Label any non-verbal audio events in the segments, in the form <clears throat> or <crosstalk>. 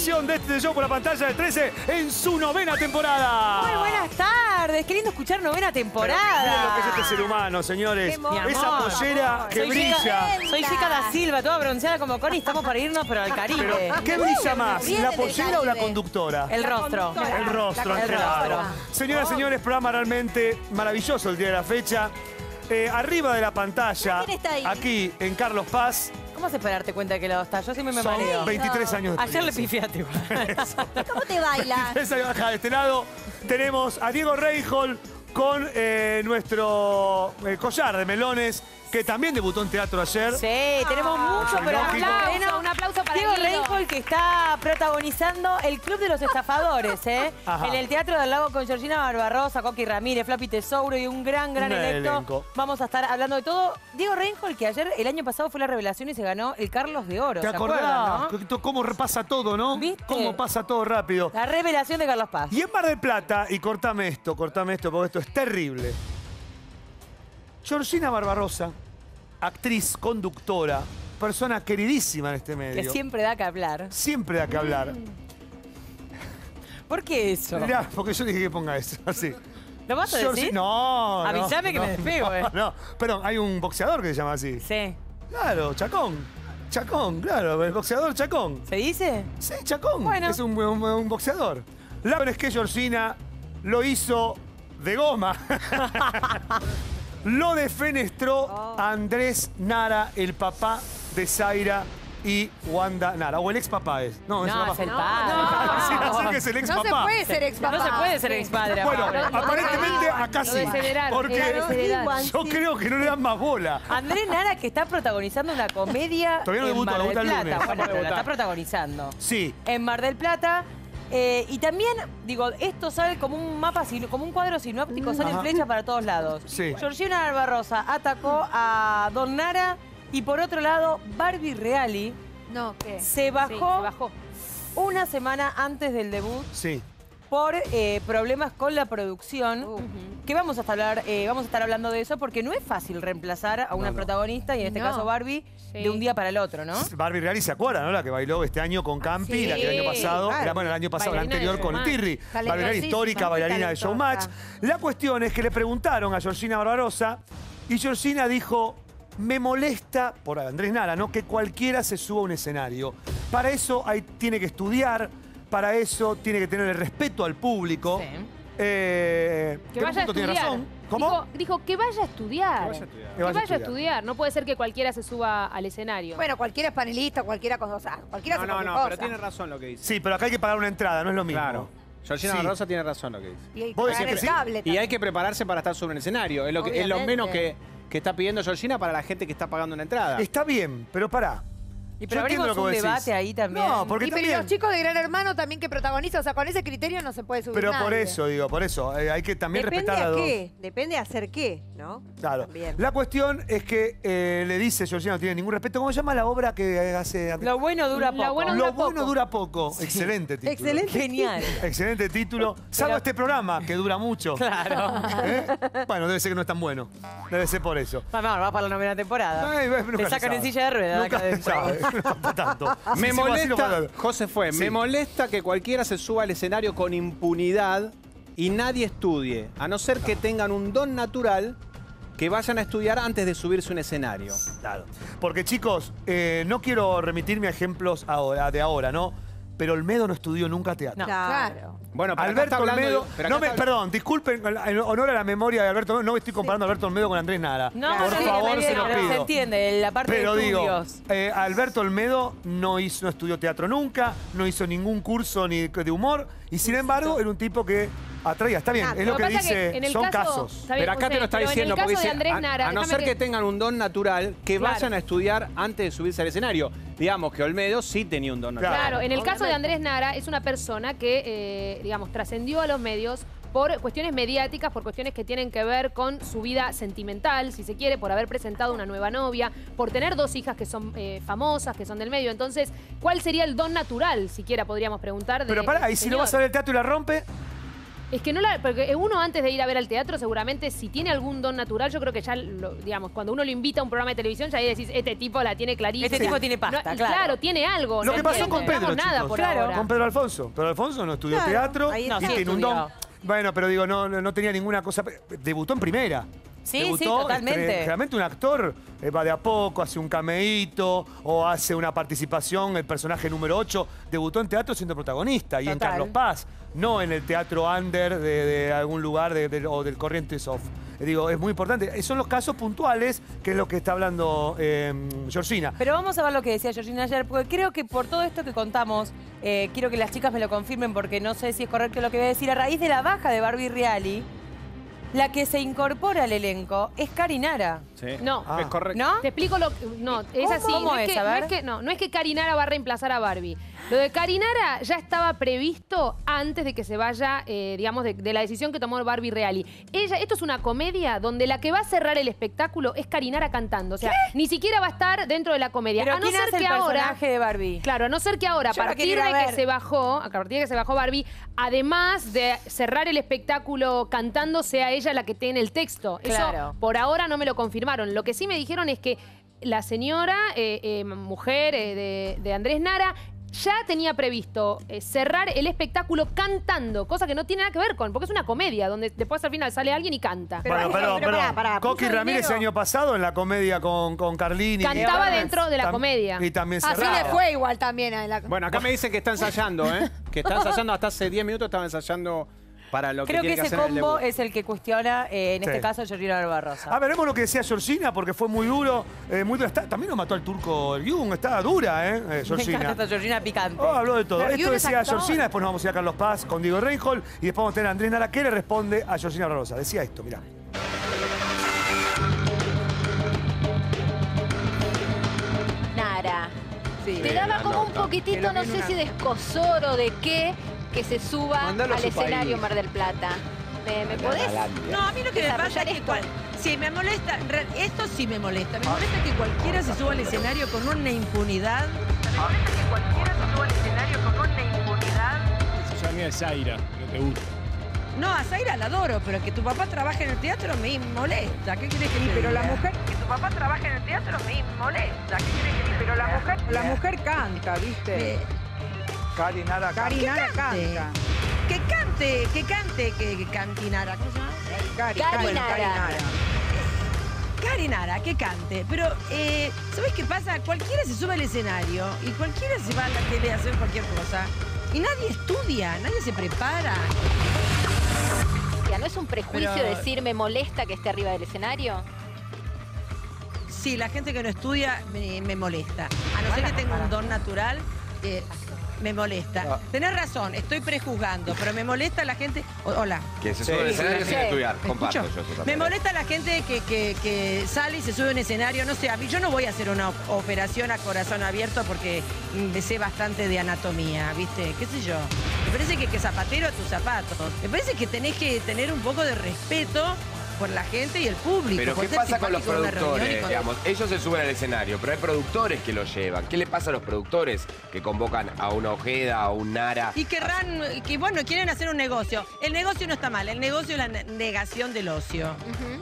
edición de este show por la pantalla del 13 en su novena temporada. Muy buenas tardes, qué lindo escuchar novena temporada. Miren lo que es este ser humano, señores. Amor. Esa pollera que Soy brilla. Chica, soy Chica da Silva, toda bronceada como Connie, estamos para irnos, pero al Caribe. Pero, ¿qué brilla más? ¿La pollera o la conductora? el rostro. El rostro, El claro. rostro. Señoras y señores, programa realmente maravilloso el día de la fecha. Eh, arriba de la pantalla, ¿Quién está ahí? aquí en Carlos Paz, ¿Cómo haces para darte cuenta que lo está? Yo siempre me son mareo. 23 años de Ayer le pifiaste igual. <laughs> ¿Cómo te baila? Esa baja de este lado tenemos a Diego Reijol con eh, nuestro eh, collar de melones, que también debutó en teatro ayer. Sí, tenemos mucho, pero lógico. bueno, Un aplauso para Diego. Reinhold que está protagonizando el Club de los Estafadores, ¿eh? Ajá. En el Teatro del Lago con Georgina Barbarosa, Coqui Ramírez, Flappy Tesouro y un gran, gran Un elenco. elenco. Vamos a estar hablando de todo. Diego Reinhold, que ayer, el año pasado, fue la revelación y se ganó el Carlos de Oro. ¿Te ¿se acordás? acuerdan, no? ¿Cómo repasa todo, no? ¿Viste? ¿Cómo pasa todo rápido? La revelación de Carlos Paz. Y en Mar del Plata, y cortame esto, cortame esto, porque esto es terrible. Georgina Barbarosa, actriz, conductora, persona queridísima en este medio. Que siempre da que hablar. Siempre da que hablar. ¿Por qué eso? Mirá, porque yo dije que ponga eso, <laughs> así. ¿Lo vas a Georgi- decir? No, no, Avísame que no, me despego, eh. No, no. Perdón, hay un boxeador que se llama así. Sí. Claro, Chacón. Chacón, claro, el boxeador Chacón. ¿Se dice? Sí, Chacón. Bueno. Es un, un- un boxeador. La verdad es que Georgina lo hizo de goma. <laughs> lo defenestró Oh. Andrés Nara, el papá de Zaira y Wanda Nara. O el ex papá es. No, es, No, el es el papá. así que es el ex No se papá. puede ser ex papá. No se puede ser ex padre. Bueno, aparentemente acá sí. Porque yo creo que no le dan más bola. Andrés Nara que está protagonizando una comedia Todavía no en debuta, Mar del debuta el lunes. Bueno, pero la está protagonizando. Sí. En Mar del Plata. Eh, y también, digo, esto sale como un mapa, como un cuadro sinóptico, salen Ajá. flechas para todos lados. Sí. Georgina Barbarosa atacó a Don Nara y por otro lado, Barbie Reali No, ¿qué? se bajó, Sí, se bajó. una semana antes del debut Sí. Por eh, problemas con la producción. Uh. Que vamos a hablar, eh, vamos a estar hablando de eso porque no es fácil reemplazar a una No, no. protagonista y en este No. caso Barbie Sí. de un día para el otro, ¿no? Barbie Reali se acuerda, ¿no? La que bailó este año con Campi, Sí, la que el año pasado, claro. era, bueno, el año pasado, el Bailarina anterior con. Tirri. Barbie Talentosísima, histórica bailarina de Showmatch. La cuestión es que le preguntaron a Georgina Barbarosa y Georgina dijo, me molesta, por Andrés Nara, ¿no? Que cualquiera se suba a un escenario. Para eso hay, tiene que estudiar, para eso tiene que tener el respeto al público. Sí. Eh, Que vaya a tiene estudiar. razón. ¿Cómo? Dijo, dijo que vaya a estudiar. Que vaya a estudiar. Que vaya a estudiar. No puede ser que cualquiera se suba al escenario. Bueno, cualquiera es panelista, cualquiera con dos cualquiera No, hace no, cualquier no, cosa. pero tiene razón lo que dice. Sí, pero acá hay que pagar una entrada, no es lo mismo. Claro. Georgina Sí. Barrosa tiene razón lo que dice. Y hay que ¿Vos pagar decís que el cable Y hay que prepararse para estar sobre un escenario. Es lo, que, es lo Obviamente. menos que, que está pidiendo Georgina para la gente que está pagando una entrada. Está bien, pero pará. Y Yo pero entiendo abrimos lo que un decís. debate ahí también. No, porque Y pero también... los chicos de Gran Hermano también que protagonizan, o sea, con ese criterio no se puede subir Pero por eso, digo, por eso. eh, hay que también Depende respetar a dos. qué, depende a hacer qué, ¿no? Claro. También. La cuestión es que eh, le dice, Georgina no tiene ningún respeto. ¿Cómo se llama la obra que hace Lo bueno dura Lo poco. bueno Lo dura bueno poco. dura poco. Excelente título. Excelente. Genial. Excelente título. Salvo este programa, que dura mucho. Claro. ¿Eh? Bueno, debe ser que no es tan bueno. Debe ser por eso. Vamos, va para la novena temporada. Ay, nunca Te se sacan en silla de ruedas. Nunca acá. No tanto. Me molesta, José fue, Sí. me molesta que cualquiera se suba al escenario con impunidad y nadie estudie, a no ser que tengan un don natural que vayan a estudiar antes de subirse un escenario. Claro. Porque chicos, eh, no quiero remitirme a ejemplos ahora, de ahora, ¿no? Pero Olmedo no estudió nunca teatro. No. Claro. Bueno, pero acá Alberto está hablando de- Olmedo. pero acá no me, está- perdón, disculpen, en honor a la memoria de Alberto Olmedo, no me estoy comparando a Alberto Olmedo con Andrés Nara. No, Por sí, favor, se lo pero Se pido. entiende, la parte Pero de digo, estudios. eh, Alberto Olmedo no, hizo, no estudió teatro nunca, no hizo ningún curso ni de humor, y sin embargo era un tipo que atraía. Está bien, Ah, es lo Lo que pasa dice, que en el son caso- casos. Está bien, Pero acá José, te lo está pero en el diciendo caso porque de dice, Andrés a- Nara, a, no déjame ser que... tengan un don natural, que Claro. vayan a estudiar antes de subirse al escenario. Digamos que Olmedo sí tenía un don natural. Claro, en el caso de. Andrés Nara es una persona que, eh, digamos, trascendió a los medios por cuestiones mediáticas, por cuestiones que tienen que ver con su vida sentimental, si se quiere, por haber presentado una nueva novia, por tener dos hijas que son eh, famosas, que son del medio. Entonces, ¿cuál sería el don natural, siquiera podríamos preguntar? de Pero pará, ¿y este si no vas a señor? ver el teatro y la rompe? Es que no la. Porque uno antes de ir a ver al teatro, seguramente, si tiene algún don natural, yo creo que ya, lo- digamos, cuando uno lo invita a un programa de televisión, ya ahí decís, este tipo la tiene clarísima. Este tipo tiene pasta, No, claro. tiene algo. Lo no que pasó con Pedro, digamos nada chicos. por Claro. ahora. Con Pedro Alfonso. Pedro Alfonso no estudió Claro, teatro ahí y está. No, sí tiene un don. Bueno, pero digo, no, no tenía ninguna cosa. Debutó en primera. Sí, sí, Debutó, totalmente. este, generalmente un actor eh, va de a poco, hace un cameíto o hace una participación, el personaje número 8. Debutó en teatro siendo protagonista y en. Carlos Paz, no en el teatro under de, de algún lugar de- de- o del Corrientes Off. Eh, Digo, es muy importante. Eh, Son los casos puntuales, que es lo que está hablando eh, Georgina. Pero vamos a ver lo que decía Georgina ayer, porque creo que por todo esto que contamos, eh, quiero que las chicas me lo confirmen porque no sé si es correcto lo que voy a decir. A raíz de la baja de Barbie Reali, la que se incorpora al elenco es Karinara. Sí. No. Ah. Es correcto. ¿No? Te explico lo que. No, es ¿Cómo? así. ¿Cómo no, es es? que, A no ver. es que- no, no es que Karinara va a reemplazar a Barbie. Lo de Karinara ya estaba previsto antes de que se vaya, eh, digamos, de, de la decisión que tomó Barbie Reali. Ella, esto es una comedia donde la que va a cerrar el espectáculo es Karinara cantando. O sea, ni siquiera va a estar dentro de la comedia. Pero a no ¿quién ser hace que el ahora. personaje de Barbie? Claro, a no ser que ahora, a Yo partir de que se bajó, a partir de que se bajó Barbie, además de cerrar el espectáculo cantando, sea ella la que tiene el texto. Claro. Eso por ahora no me lo confirmaron. Lo que sí me dijeron es que la señora, eh, eh, mujer eh, de, de Andrés Nara, ya tenía previsto eh, cerrar el espectáculo cantando, cosa que no tiene nada que ver con, porque es una comedia donde después al final sale alguien y canta. Pero- bueno, pero, pero pero pará, pará, Coqui puso Ramírez el dinero. año pasado en la comedia con, con Carlini. Cantaba Y- dentro de la tam- comedia. Y también Así cerraba. le fue igual también a la... Bueno, acá me dicen que está ensayando, ¿eh? Que está <laughs> ensayando hasta hace 10 minutos, estaba ensayando para lo que Creo que tiene que ese hacer en el combo debut. es el que cuestiona, eh, en Sí. este caso, Georgina Barbarosa. A veremos lo que decía Georgina, porque fue muy duro. eh, muy. Está- también lo mató al turco el Jung, estaba dura, ¿eh? eh, <laughs> Me Georgina. encanta esta Georgina picante. Oh, habló de todo. Pero Esto es decía actor. Georgina, después nos vamos a ir a Carlos Paz con Diego Reinhold y después vamos a tener a Andrés Nara que le responde a Georgina Rosa. Decía esto, mirá. Nara. Sí. Te daba como un poquitito, no sé si de escosor o de qué, que se suba al escenario país. Mar del Plata. ¿Me, me podés? No, a mí lo que me pasa es que cual- sí, me molesta, re- esto sí me molesta, me molesta que cualquiera se suba al escenario con una impunidad. Me molesta que cualquiera se suba al escenario con una impunidad. Eso a mí es Zaira, que te gusta. No, a Zaira la adoro, pero que tu papá trabaje en el teatro me molesta. ¿Qué querés que te pero la diga? mujer- Que tu papá trabaje en el teatro me molesta. ¿Qué querés que te Pero la diga? mujer, la mujer canta, ¿viste? Cari Nara Karinara que cante. canta. que cante, que cante, que, que cantinara. ¿Cómo se llama? Cari, Karinara. bueno, Karinara. Karinara, que cante. Pero, eh, ¿sabes qué pasa? Cualquiera se sube al escenario y cualquiera se va a la tele a hacer cualquier cosa. Y nadie estudia, nadie se prepara. Ya, ¿No es un prejuicio Pero- decir me molesta que esté arriba del escenario? Sí, la gente que no estudia me, me molesta. A no ser que tenga un don natural, eh, me molesta. Tenés razón, estoy prejuzgando, pero me molesta la gente... o- hola. Que se Sí, sube al sí, escenario sí. sin estudiar. ¿Me Comparto escucho? yo eso Me también. molesta la gente que, que- que sale y se sube a un escenario. No sé, a mí yo no voy a hacer una operación a corazón abierto porque mm, sé bastante de anatomía, ¿viste? ¿Qué sé yo? Me parece que, que zapatero a tus zapatos. Me parece que tenés que tener un poco de respeto por la gente y el público. Pero por ¿qué pasa con los productores? con- Digamos, ellos se suben al escenario, pero hay productores que los llevan. ¿Qué le pasa a los productores que convocan a una Ojeda, a un Nara? Y querrán, que bueno, quieren hacer un negocio. El negocio no está mal, el negocio es la ne- negación del ocio.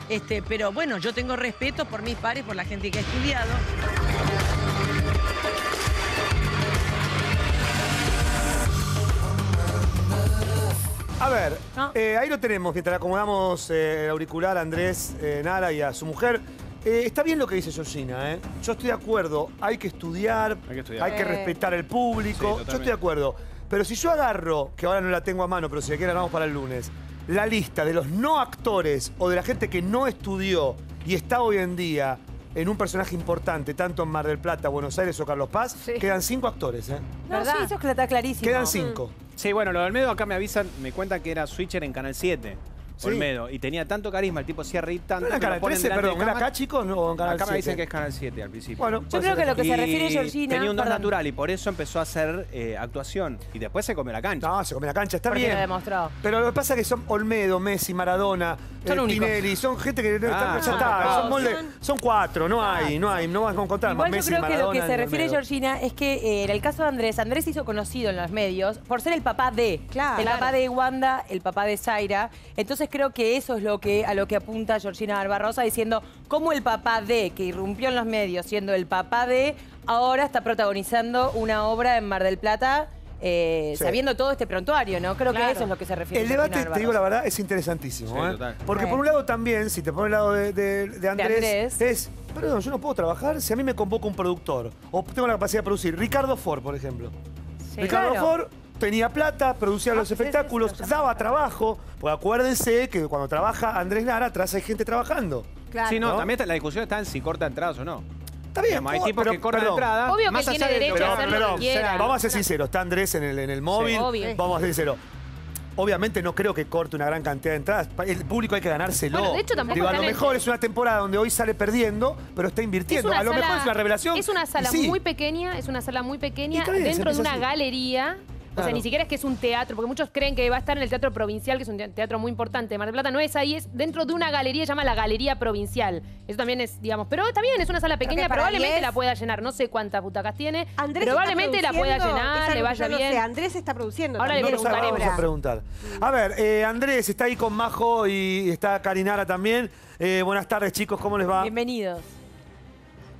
Este, pero bueno, yo tengo respeto por mis pares, por la gente que ha estudiado. A ver, No. eh, ahí lo tenemos, mientras le acomodamos eh, el auricular a Andrés eh, Nara y a su mujer. Eh, está bien lo que dice Georgina, ¿eh? Yo estoy de acuerdo, hay que estudiar, Hay que estudiar. hay que Eh. respetar el Sí, público. yo estoy de acuerdo. Pero si yo agarro, que ahora no la tengo a mano, pero si la quieren la vamos para el lunes, la lista de los no actores o de la gente que no estudió y está hoy en día en un personaje importante, tanto en Mar del Plata, Buenos Aires o Carlos Paz, Sí. quedan cinco actores, ¿eh? No, ¿Verdad? sí, eso es que está clarísimo. Quedan cinco. Sí, bueno, lo del medio acá me avisan, me cuentan que era switcher en Canal 7. Sí. Olmedo. Y tenía tanto carisma, el tipo hacía reír tanto. ¿No era Canal ponen 13, delante de perdón? ¿Era acá, chicos, no, o en Canal Acá me 7? dicen que es Canal 7 al principio. Bueno, Yo creo que lo que se refiere Georgina... Tenía un don perdón, natural y por eso empezó a hacer eh, actuación. Y después se comió la cancha. No, se come la cancha, está Porque bien. lo demostró. Pero lo que pasa es que son Olmedo, Messi, Maradona, Son eh, son gente que Ah, está, ya son está, son, molde- son cuatro, no hay, no hay, no vas a encontrar más Igual yo Messi, creo que lo que Maradona se refiere. Georgina es que eh, en el caso de Andrés, Andrés se hizo conocido en los medios por ser el papá de. Claro. El papá de Wanda, el papá de Zaira. Entonces creo que eso es lo que a lo que apunta Georgina Barbarosa diciendo cómo el papá de, que irrumpió en los medios siendo el papá de, ahora está protagonizando una obra en Mar del Plata. eh, Sí. sabiendo todo este prontuario, ¿no? Creo que eso es lo que se refiere. El debate, te digo la verdad, es interesantísimo. Sí, ¿eh? total. Porque Sí. por un lado también, si te pones al lado de, de- de Andrés, Andrés. es, perdón, yo no puedo trabajar si a mí me convoca un productor o tengo la capacidad de producir. Ricardo Ford, por ejemplo. Sí. Ricardo Claro. Ford tenía plata, producía los sí, sí, espectáculos, sí, sí. daba trabajo. Pues acuérdense que cuando trabaja Andrés Lara, atrás hay gente trabajando. Claro. Sí, no, ¿no? también está- la discusión está en si corta entradas o no. Está bien, Digamos, hay po- tipos pero- que cortan perdón. entradas. Obvio que tiene de- derecho Pero, a hacer lo perdón, que quiera. vamos a ser sinceros, está Andrés en el, en el móvil, obvio. vamos a ser sinceros. Obviamente no creo que corte una gran cantidad de entradas. El público hay que ganárselo. Bueno, de hecho, tampoco Digo, a lo el- mejor es una temporada donde hoy sale perdiendo, pero está Es invirtiendo. A lo sala- mejor es una revelación. Es una sala sí. muy pequeña, es una sala muy pequeña bien, dentro de una así. galería. O sea, ni siquiera es que es un teatro, porque muchos creen que va a estar en el Teatro Provincial, que es un te- teatro muy importante de Mar del Plata. No es ahí, es dentro de una galería, se llama la Galería Provincial. Eso también es, digamos, pero está bien, es una sala pequeña, probablemente 10. la pueda llenar. No sé cuántas butacas tiene, Andrés probablemente está la pueda llenar, le vaya bien. sé. Andrés está produciendo. Ahora le también. No lo sabemos, vamos a preguntar. preguntar. A ver, eh, Andrés está ahí con Majo y está Karinara también. Eh, buenas tardes, chicos, ¿cómo les va? Bienvenidos.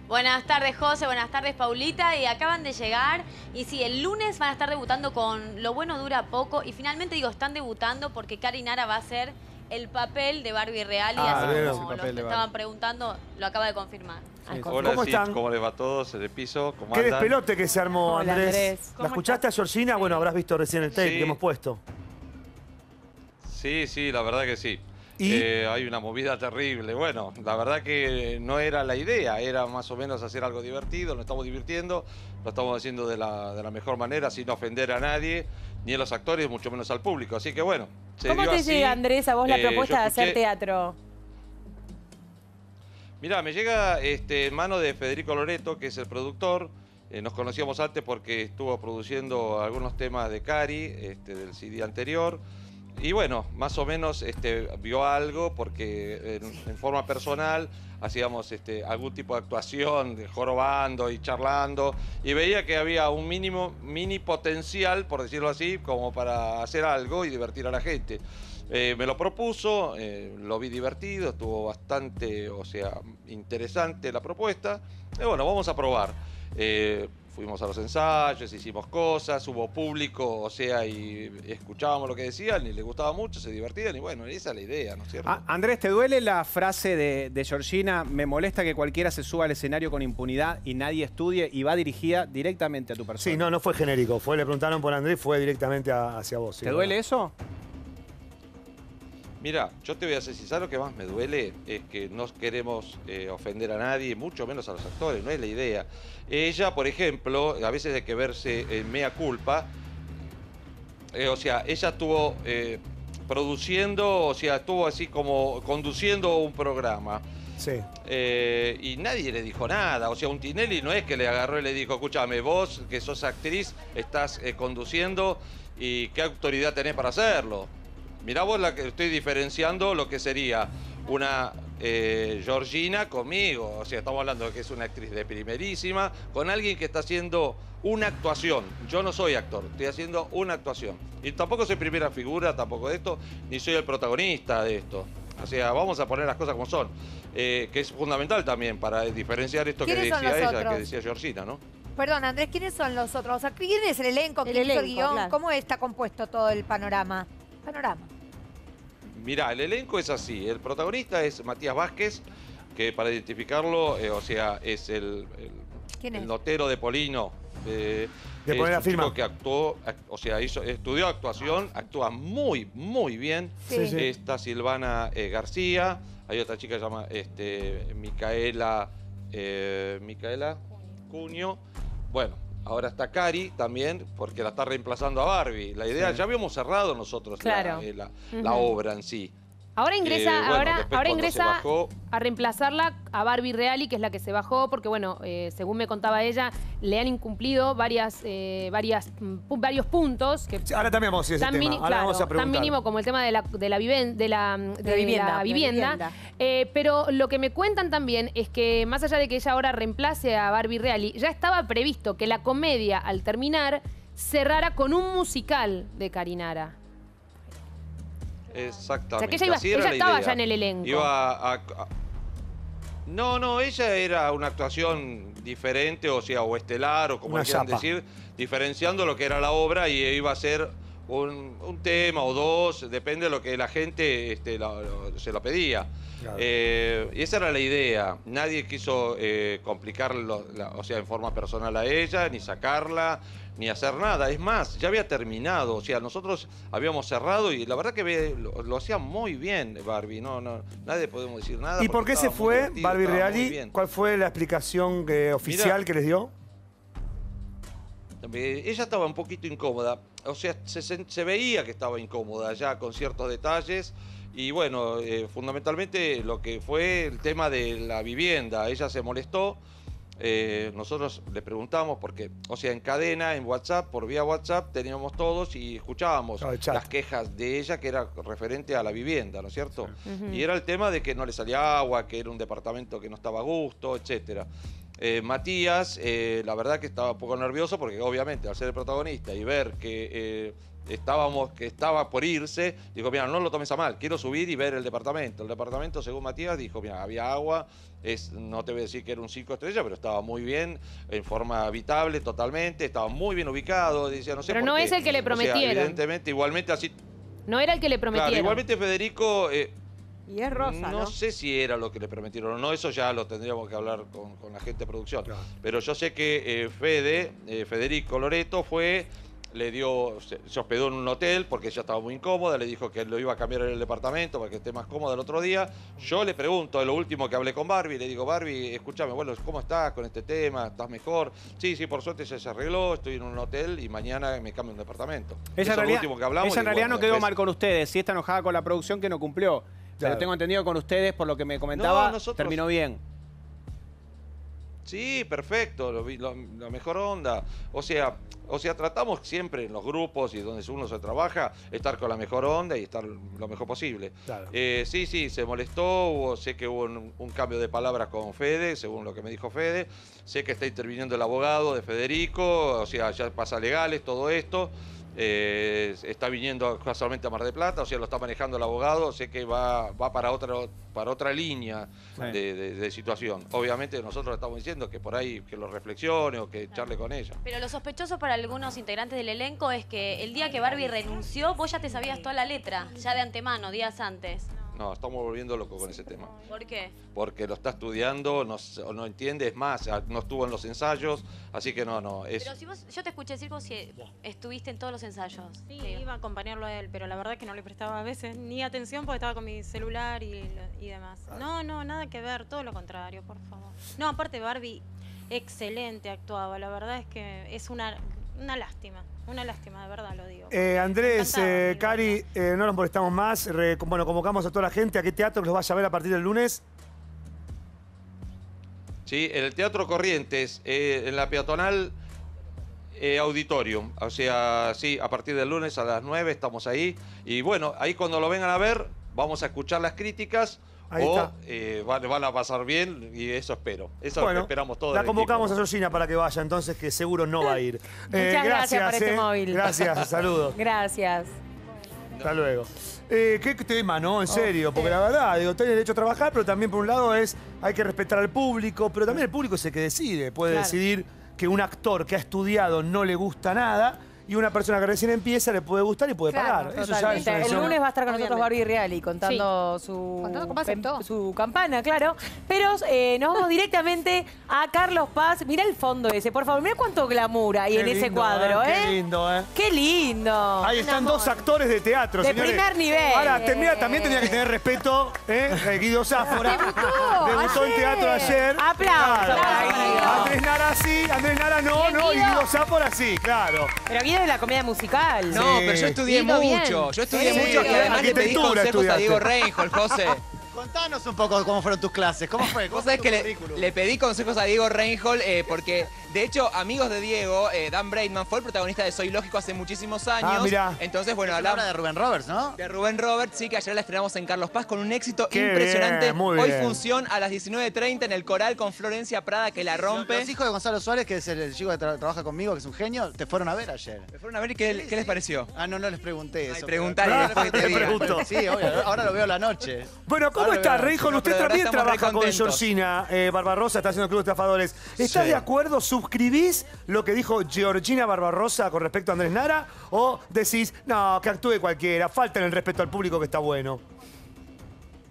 Buenas tardes, José. Buenas tardes, Paulita. Y acaban de llegar. Y sí, el lunes van a estar debutando con Lo bueno dura poco. Y finalmente digo, están debutando porque Cari Nara va a ser el papel de Barbie Real. Y Ah, así bien. como los que estaban preguntando, lo acaba de confirmar. Sí. Hola, ¿Cómo están? ¿cómo les va a todos en el piso? ¿Cómo Qué andan? despelote que se armó, Hola, Andrés. Andrés. ¿La escuchaste a Georgina? Bueno, habrás visto recién el tape Sí. que hemos puesto. Sí, sí, la verdad que sí. ¿Y? Eh, hay una movida terrible. Bueno, la verdad que no era la idea, era más o menos hacer algo divertido, nos estamos divirtiendo, lo estamos haciendo de la, de la mejor manera, sin ofender a nadie, ni a los actores, mucho menos al público. Así que bueno, se ¿Cómo dio te así. llega, Andrés, a vos la Eh, propuesta de hacer teatro? Mirá, me llega este, en mano de Federico Loreto, que es el productor. Eh, nos conocíamos antes porque estuvo produciendo algunos temas de Cari, este, del CD anterior. Y bueno, más o menos este, vio algo porque en, forma personal hacíamos este, algún tipo de actuación, jorobando y charlando, y veía que había un mínimo, mini potencial, por decirlo así, como para hacer algo y divertir a la gente. Eh, me lo propuso, eh, lo vi divertido, estuvo bastante, o sea, interesante la propuesta. Y bueno, vamos a probar. Eh, fuimos a los ensayos, hicimos cosas, hubo público, o sea, y escuchábamos lo que decían y les gustaba mucho, se divertían y bueno, esa es la idea, ¿no es cierto? Ah, Andrés, ¿te duele la frase de, de Georgina? Me molesta que cualquiera se suba al escenario con impunidad y nadie estudie y va dirigida directamente a tu persona. Sí, no, no fue genérico. Fue, le preguntaron por Andrés, fue directamente a- hacia vos. ¿Te duele eso? Mira, yo te voy a decir sincero, lo que más me duele es que no queremos eh, ofender a nadie, mucho menos a los actores, no es la idea. Ella, por ejemplo, a veces hay que verse en mea culpa, Eh, o sea, ella estuvo eh, produciendo, o sea, estuvo así como conduciendo un programa. Sí. Eh, y nadie le dijo nada. O sea, un Tinelli no es que le agarró y le dijo, escúchame, vos que sos actriz, estás eh, conduciendo y qué autoridad tenés para hacerlo. Mirá vos la que estoy diferenciando lo que sería una eh, Georgina conmigo. O sea, estamos hablando de que es una actriz de primerísima, con alguien que está haciendo una actuación. Yo no soy actor, estoy haciendo una actuación. Y tampoco soy primera figura, tampoco de esto, ni soy el protagonista de esto. O sea, vamos a poner las cosas como son. Eh, que es fundamental también para diferenciar esto que ¿Quiénes son decía ella, otros? que decía Georgina, ¿no? Perdón, Andrés, ¿quiénes son los otros? O sea, ¿quién es el elenco? El ¿Quién hizo el guion? claro. ¿Cómo está compuesto todo el panorama? Panorama. Mirá, el elenco es así. El protagonista es Matías Vázquez, que para identificarlo, eh, o sea, es el, el- ¿Quién el notero de Polino. De, De poner la firma. chico que actuó, ac- o sea, hizo, estudió actuación, actúa muy, muy bien. Sí. Sí. Está Silvana eh, García, hay otra chica que se llama este, Micaela, eh, Micaela Cuño. Bueno, ahora está Cari también, porque la está reemplazando a Barbie. La idea, Sí. ya habíamos cerrado nosotros la- eh, la obra en sí. Ahora ingresa, Eh, bueno, ahora, ahora ingresa bajó- a reemplazarla a Barbie Reali, que es la que se bajó, porque bueno, eh, según me contaba ella, le han incumplido varias, eh, varias, mm, varios puntos que Ahora también vamos a decir ese tan, tema. mini- Ahora claro, vamos a tan mínimo como el tema de la, de la, viven- de la, de la vivienda. la vivienda. vivienda. Eh, pero lo que me cuentan también es que más allá de que ella ahora reemplace a Barbie Reali, ya estaba previsto que la comedia al terminar cerrara con un musical de Carinara. Exactamente. O sea, que ella iba- así era ella la estaba idea. ya en el elenco. Iba a- a- No, no, ella era una actuación diferente, o sea, o estelar, o como Una quieran chapa. decir, diferenciando lo que era la obra y iba a ser un, un tema o dos, depende de lo que la gente este, la- lo- se lo pedía. Claro. Eh, y esa era la idea. Nadie quiso eh, complicarlo, la- o sea, en forma personal a ella, ni sacarla, ni hacer nada. Es más, ya había terminado. O sea, nosotros habíamos cerrado y la verdad que lo, lo hacía muy bien Barbie. No, no, nadie podemos decir nada. ¿Y por qué se fue Barbie Reali? ¿Cuál fue la explicación eh, oficial Mirá. que les dio? Eh, Ella estaba un poquito incómoda, o sea, se veía que estaba incómoda ya con ciertos detalles y bueno, eh, fundamentalmente lo que fue el tema de la vivienda, ella se molestó, eh, nosotros le preguntamos porque, o sea, en cadena, en WhatsApp, por vía WhatsApp teníamos todos y escuchábamos chat. las quejas de ella que era referente a la vivienda, ¿no es cierto? Y era el tema de que no le salía agua, que era un departamento que no estaba a gusto, etcétera. Eh, Matías, eh, la verdad que estaba un poco nervioso porque obviamente al ser el protagonista y ver que eh, estábamos, que estaba por irse, dijo, mira, no lo tomes a mal, quiero subir y ver el departamento. El departamento, según Matías, dijo, mira, había agua, es, no te voy a decir que era un 5 estrellas, pero estaba muy bien, en forma habitable totalmente, estaba muy bien ubicado, decía, no sé Pero por no qué. es el que le O sea, prometieron. evidentemente, igualmente así... No era el que le Claro, prometieron. igualmente Federico... eh, Y es rosa, ¿no? no sé si era lo que le permitieron o no, eso ya lo tendríamos que hablar con, con la gente de producción. Pero yo sé que eh, Fede, eh, Federico Loreto, fue, le dio, se, se hospedó en un hotel porque ella estaba muy incómoda, le dijo que lo iba a cambiar en el departamento para que esté más cómoda el otro día. Yo le pregunto, lo último que hablé con Barbie, le digo, Barbie, escúchame, bueno, ¿cómo estás con este tema? ¿Estás mejor? Sí, sí, por suerte ya se arregló, estoy en un hotel y mañana me cambio un departamento. Ella Eso es lo último que hablamos. ella en realidad bueno, no quedó después- mal con ustedes, sí está enojada con la producción que no cumplió. Pero Claro. tengo entendido con ustedes, por lo que me comentaba, No, nosotros- terminó bien. Sí, perfecto, lo vi- lo- la mejor onda. O sea, o sea, tratamos siempre en los grupos y donde uno se trabaja, estar con la mejor onda y estar lo mejor posible. Claro. Eh, sí, sí, se molestó, hubo- sé que hubo un, un cambio de palabras con Fede, según lo que me dijo Fede. Sé que está interviniendo el abogado de Federico, o sea, ya pasa legales todo esto. Eh, está viniendo casualmente a Mar de Plata, o sea, lo está manejando el abogado, sé que va, va para, otra, para otra línea Sí. de, de- de situación. Obviamente nosotros le estamos diciendo que por ahí que lo reflexione o que charle con ella. Pero lo sospechoso para algunos integrantes del elenco es que el día que Barbie renunció, vos ya te sabías toda la letra, ya de antemano, días antes. No, estamos volviendo locos con ese tema. ¿Por qué? Porque lo está estudiando, no, no entiende, es más, no estuvo en los ensayos, así que no, no. Es, Pero si vos, yo te escuché decir vos si estuviste en todos los ensayos. Sí, iba a acompañarlo a él, pero la verdad que no le prestaba a veces ni atención porque estaba con mi celular y, y demás. No, no, nada que ver, todo lo contrario, por favor. No, aparte Barbie, excelente actuaba, la verdad es que es una, una lástima, una lástima, de verdad lo digo. Eh, Andrés, eh, Cari, eh, no nos molestamos más. Re- bueno, convocamos a toda la gente a qué teatro los vaya a ver a partir del lunes. Sí, en el Teatro Corrientes, eh, en la peatonal eh, Auditorium. O sea, sí, a partir del lunes a las 9 estamos ahí. Y bueno, ahí cuando lo vengan a ver, vamos a escuchar las críticas. Ahí o está. eh, van, van a pasar bien y eso espero. Eso es lo que Bueno, esperamos todos. la convocamos a Georgina para que vaya, entonces, que seguro no va a ir. <laughs> Eh, Muchas gracias por este eh. móvil. Gracias, <laughs> saludos. Gracias. Hasta luego. Eh, qué tema, ¿no? En serio, porque la verdad, digo, tiene derecho a trabajar, pero también por un lado es, hay que respetar al público, pero también el público es el que decide. Puede Claro. decidir que un actor que ha estudiado no le gusta nada y una persona que recién empieza le puede gustar y puede Claro, pagar. Eso ya es totalmente. una El decisión. lunes va a estar con nosotros Barbie Reali contando su, Contando cómo aceptó. su campana, claro. Pero eh, nos vamos directamente a Carlos Paz. Mirá el fondo ese, por favor. Mirá cuánto glamour hay Qué en ese lindo, cuadro, ¿eh? Qué lindo, ¿eh? Qué lindo. Ahí están dos actores de teatro, De señores. primer nivel. Ahora, te- mira, también tenía que tener respeto, ¿eh? Eh, Guido Sáfora. Debutó Debutó en ayer. teatro ayer. Aplausos Claro. para Guido. Andrés Nara sí, Andrés Nara no, Bien, no, y Guido. Guido Sáfora sí, claro. Pero Guido de la comedia musical. No, pero yo estudié Vino bien. mucho. Yo estudié Sí, mucho y además le pedí arquitectura consejos a estudiaste. Diego Reinhold, José. Contanos un poco cómo fueron tus clases. ¿Cómo fue? ¿Cómo Vos sabés que tu le, currículum? le pedí consejos a Diego Reinhold eh, porque, de hecho, amigos de Diego, eh, Dan Braidman fue el protagonista de Soy Lógico hace muchísimos años. Ah, mirá. Entonces, bueno, hablamos obra de Rubén Roberts, ¿no? de Rubén Roberts, sí, que ayer la estrenamos en Carlos Paz con un éxito Qué impresionante. bien, muy Hoy bien. función a las 19.30 en el Coral con Florencia Prada que la rompe. Los hijos de Gonzalo Suárez, que es el, el chico que tra- trabaja conmigo, que es un genio, te fueron a ver ayer. Me fueron a ver y ¿qué, qué les pareció? Ah, no, no les pregunté eso. preguntale pero- después que te pregunto. Sí, obvio, ahora lo veo a la noche. Bueno, ¿cómo Ahora está? No, Usted también trabaja con. Georgina eh, Barbarosa, está haciendo Club de Estafadores. ¿Estás Sí. de acuerdo? ¿Suscribís lo que dijo Georgina Barbarosa con respecto a Andrés Nara? ¿O decís, no, que actúe cualquiera, falta en el respeto al público que está bueno?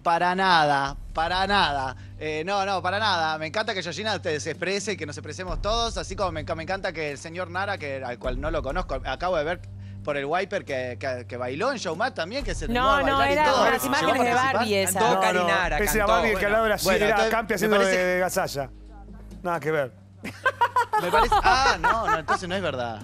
Para nada, para nada. Eh, no, no, para nada. Me encanta que Georgina te se exprese y que nos expresemos todos, así como me, me encanta que el señor Nara, que, al cual no lo conozco, acabo de ver por el Wiper que, que- que bailó en Showmat también, que se No, a no, y era todo. las ¿Llegó a imágenes de? Barbie esa. Cantó No, Carinara, no, ese era. Barbie, el que al lado era, Bueno, era Campi haciendo de, parece- de gasalla. Nada que ver. Me parece. Ah, no, no, entonces no es verdad.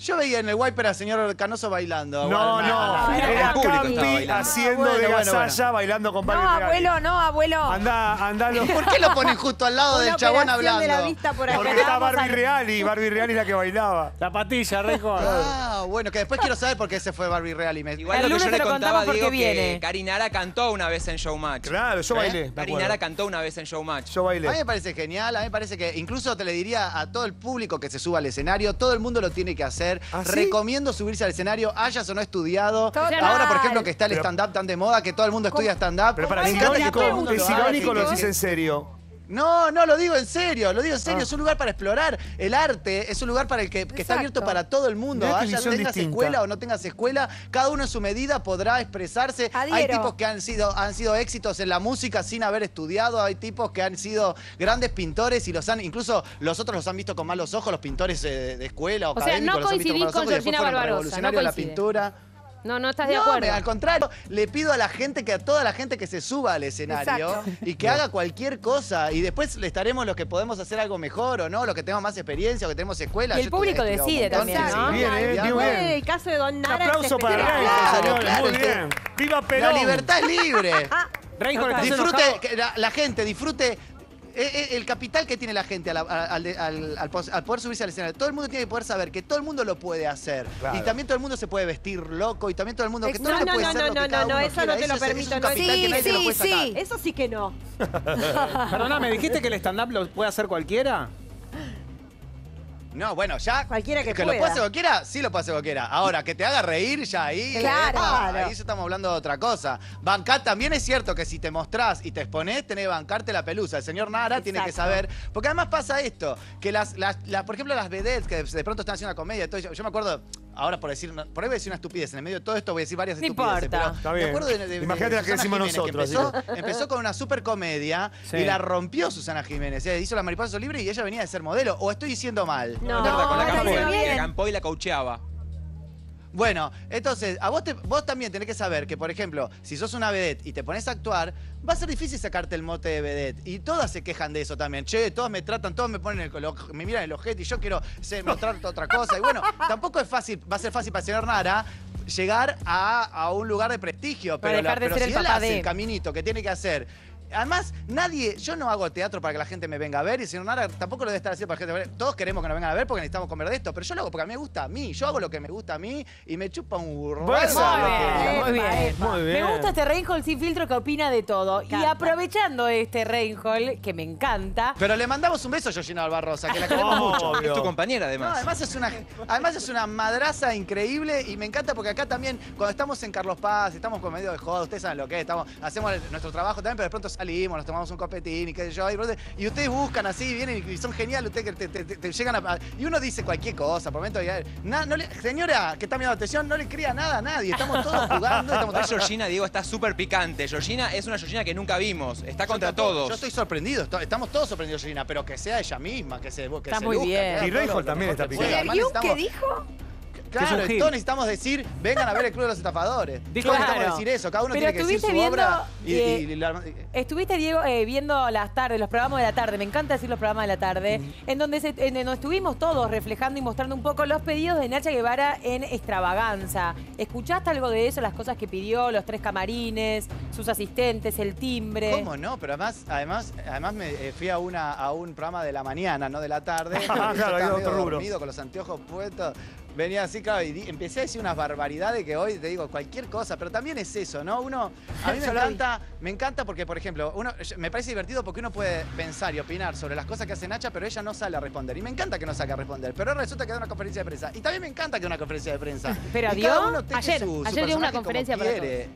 Yo veía en el Wiper al señor Canoso bailando. No, no, era Campi haciendo Bueno, de bueno, gasalla, bueno. bailando con No, Reali. abuelo, no, abuelo. Andá, andalo. ¿Por qué lo ponen justo al lado del chabón hablando? de la vista por. Porque está Barbie Reali, Barbie Reali es la que bailaba. La patilla, Rejo. Ah, bueno, que después quiero saber por qué se fue Barbie Real y me... Igual El lo que yo le contaba Diego que viene. Carinara cantó una vez en Showmatch. Claro, yo ¿Eh? bailé. acuerdo. cantó una vez en Showmatch. Yo A mí bailé. me parece genial, a mí me parece que incluso te le diría a todo el público que se suba al escenario, todo el mundo lo tiene que hacer. ¿Ah, sí? Recomiendo subirse al escenario, hayas o no estudiado. Total. Ahora, por ejemplo, que está el stand-up tan de moda, que todo el mundo estudia stand-up. Pero para, me es encanta que todo el irónico, mundo es irónico lo decís en serio. No, no, lo digo en serio, lo digo en serio. Ah. Es un lugar para explorar. El arte es un lugar para el que, que está abierto para todo el mundo. Qué Haya, tengas distinta. escuela o no tengas escuela, cada uno en su medida podrá expresarse. Hay tipos que han sido, han sido éxitos en la música sin haber estudiado. Hay tipos que han sido grandes pintores y los han, incluso los otros los han visto con malos ojos, los pintores eh, de escuela o, O sea, no los han visto coincidís malos con ojos y después Georgina fueron Barbarosa, revolucionarios no de la coincide. pintura. No, no estás de No, acuerdo. me- al contrario, le pido a la gente que a toda la gente que se suba al escenario Exacto. y que haga cualquier cosa y después le estaremos los que podemos hacer algo mejor o no, los que tenemos más experiencia o que tenemos escuela. Y el Yo público un decide también, ¿no? sí, Bien, eh, estudiamos. bien, bien. el caso de Don Un Nara. aplauso para. Reinhold, Claro, Muy bien. ¡Viva La Perón! libertad es libre. <laughs> ¿estás disfrute, la, la gente disfrute. Eh, eh, El capital que tiene la gente al, al- al- al- poder subirse al escenario, todo el mundo tiene que poder saber que todo el mundo lo puede hacer. Claro. Y también todo el mundo se puede vestir loco y también todo el mundo que todo el no, mundo no, puede no, no, no, no, uno eso quiera. no te lo es- es permito, un no. capital Sí, que nadie te lo sí, puede sacar. sí. Eso sí que no. <laughs> <laughs> Perdóname, ¿dijiste que el stand-up lo puede hacer cualquiera? No, bueno, ya. Cualquiera que lo pueda. puede hacer cualquiera, sí lo puede hacer cualquiera. Ahora, que te haga reír ya ahí. Claro. epa, ahí ya estamos hablando de otra cosa. Bancar también es cierto que si te mostrás y te exponés, tenés que bancarte la pelusa. El señor Nara tiene que saber. Porque además pasa esto: que las, las, las- por ejemplo, las vedettes que de pronto están haciendo una comedia. Yo, yo me acuerdo. Ahora por decir, por ahí voy a decir una estupidez, en el medio de todo esto voy a decir varias No estupideces. importa. pero Está me bien. acuerdo de, de- Imagínate de las que decimos Jiménez, que nosotros, empezó, empezó con una super comedia Sí. y la rompió Susana Jiménez. Eh, Hizo la mariposa libre y ella venía de ser modelo. ¿O estoy diciendo mal? No, Verdad, con la Campoy, la. Campoy la coacheaba. Bueno, entonces, a vos, te- vos también tenés que saber que, por ejemplo, si sos una vedette y te pones a actuar, va a ser difícil sacarte el mote de vedette. Y todas se quejan de eso también. Che, todas me tratan, todas me ponen el, lo- me miran el ojete y yo quiero sé, mostrarte otra cosa. Y bueno, tampoco es fácil, va a ser fácil para el señor Nara llegar a, a un lugar de prestigio. Pero, de pero si él hace de- el caminito que tiene que hacer. Además, nadie, yo no hago teatro para que la gente me venga a ver y el señor Nara tampoco lo debe estar haciendo para que la gente me venga. Todos queremos que nos vengan a ver porque necesitamos comer de esto, pero yo lo hago porque a mí me gusta a mí. Yo hago lo que me gusta a mí y me chupa un burro. Muy bien, muy bien. Muy bien. Me gusta este Reinhold sin filtro que opina de todo. Y aprovechando este Reinhold, que me encanta. Pero le mandamos un beso a Georgina Barbarosa, que la queremos mucho. Obvio. Es tu compañera, No, además. además es una además es una madraza increíble y me encanta porque acá también cuando estamos en Carlos Paz, estamos con medio de joda, ustedes saben lo que es, estamos hacemos el- nuestro trabajo también, pero de pronto salimos, nos tomamos un copetín y qué sé yo, y, y ustedes buscan así, vienen y son geniales, ustedes que te, te- te- te llegan a y uno dice cualquier cosa, por momento ya- na- no le- señora que está mirando atención, no le crea nada a nadie, estamos todos <laughs> jugando, estamos todos Georgina, Diego, está súper picante. Georgina es una Georgina que nunca vimos. Está contra todos. Yo estoy sorprendido, estamos todos sorprendidos, Georgina, pero que sea ella misma, que se, que Está se muy luzca, bien. Y Reinhold también está picante. ¿Vieron qué dijo? Claro, todos necesitamos decir, vengan a ver el Club de los Estafadores. <laughs> Dijo- todos necesitamos Claro. decir eso, cada uno Pero tiene que decir su obra y, viendo, y- y la- Estuviste, Diego, eh, viendo las tardes, los programas de la tarde, me encanta decir los programas de la tarde, en, donde se- en donde estuvimos todos reflejando y mostrando un poco los pedidos de Nacha Guevara en extravaganza. ¿Escuchaste algo de eso, las cosas que pidió, los tres camarines, sus asistentes, el timbre? ¿Cómo no? Pero además, además, además me eh, fui a una a un programa de la mañana, no de la tarde. <laughs> Yo Claro, otro rubro. dormido con los anteojos puestos. Venía así, claro, y empecé a decir unas barbaridades que hoy te digo cualquier cosa, pero también es eso, ¿no? Uno, a mí <laughs> me encanta, me encanta porque, por ejemplo, uno, me parece divertido porque uno puede pensar y opinar sobre las cosas que hace Nacha, pero ella no sale a responder. Y me encanta que no salga a responder, pero resulta que da una conferencia de prensa. Y también me encanta que da una conferencia de prensa. ¿Pero Y dio? cada uno Ayer, su- su ayer dio una conferencia para quiere.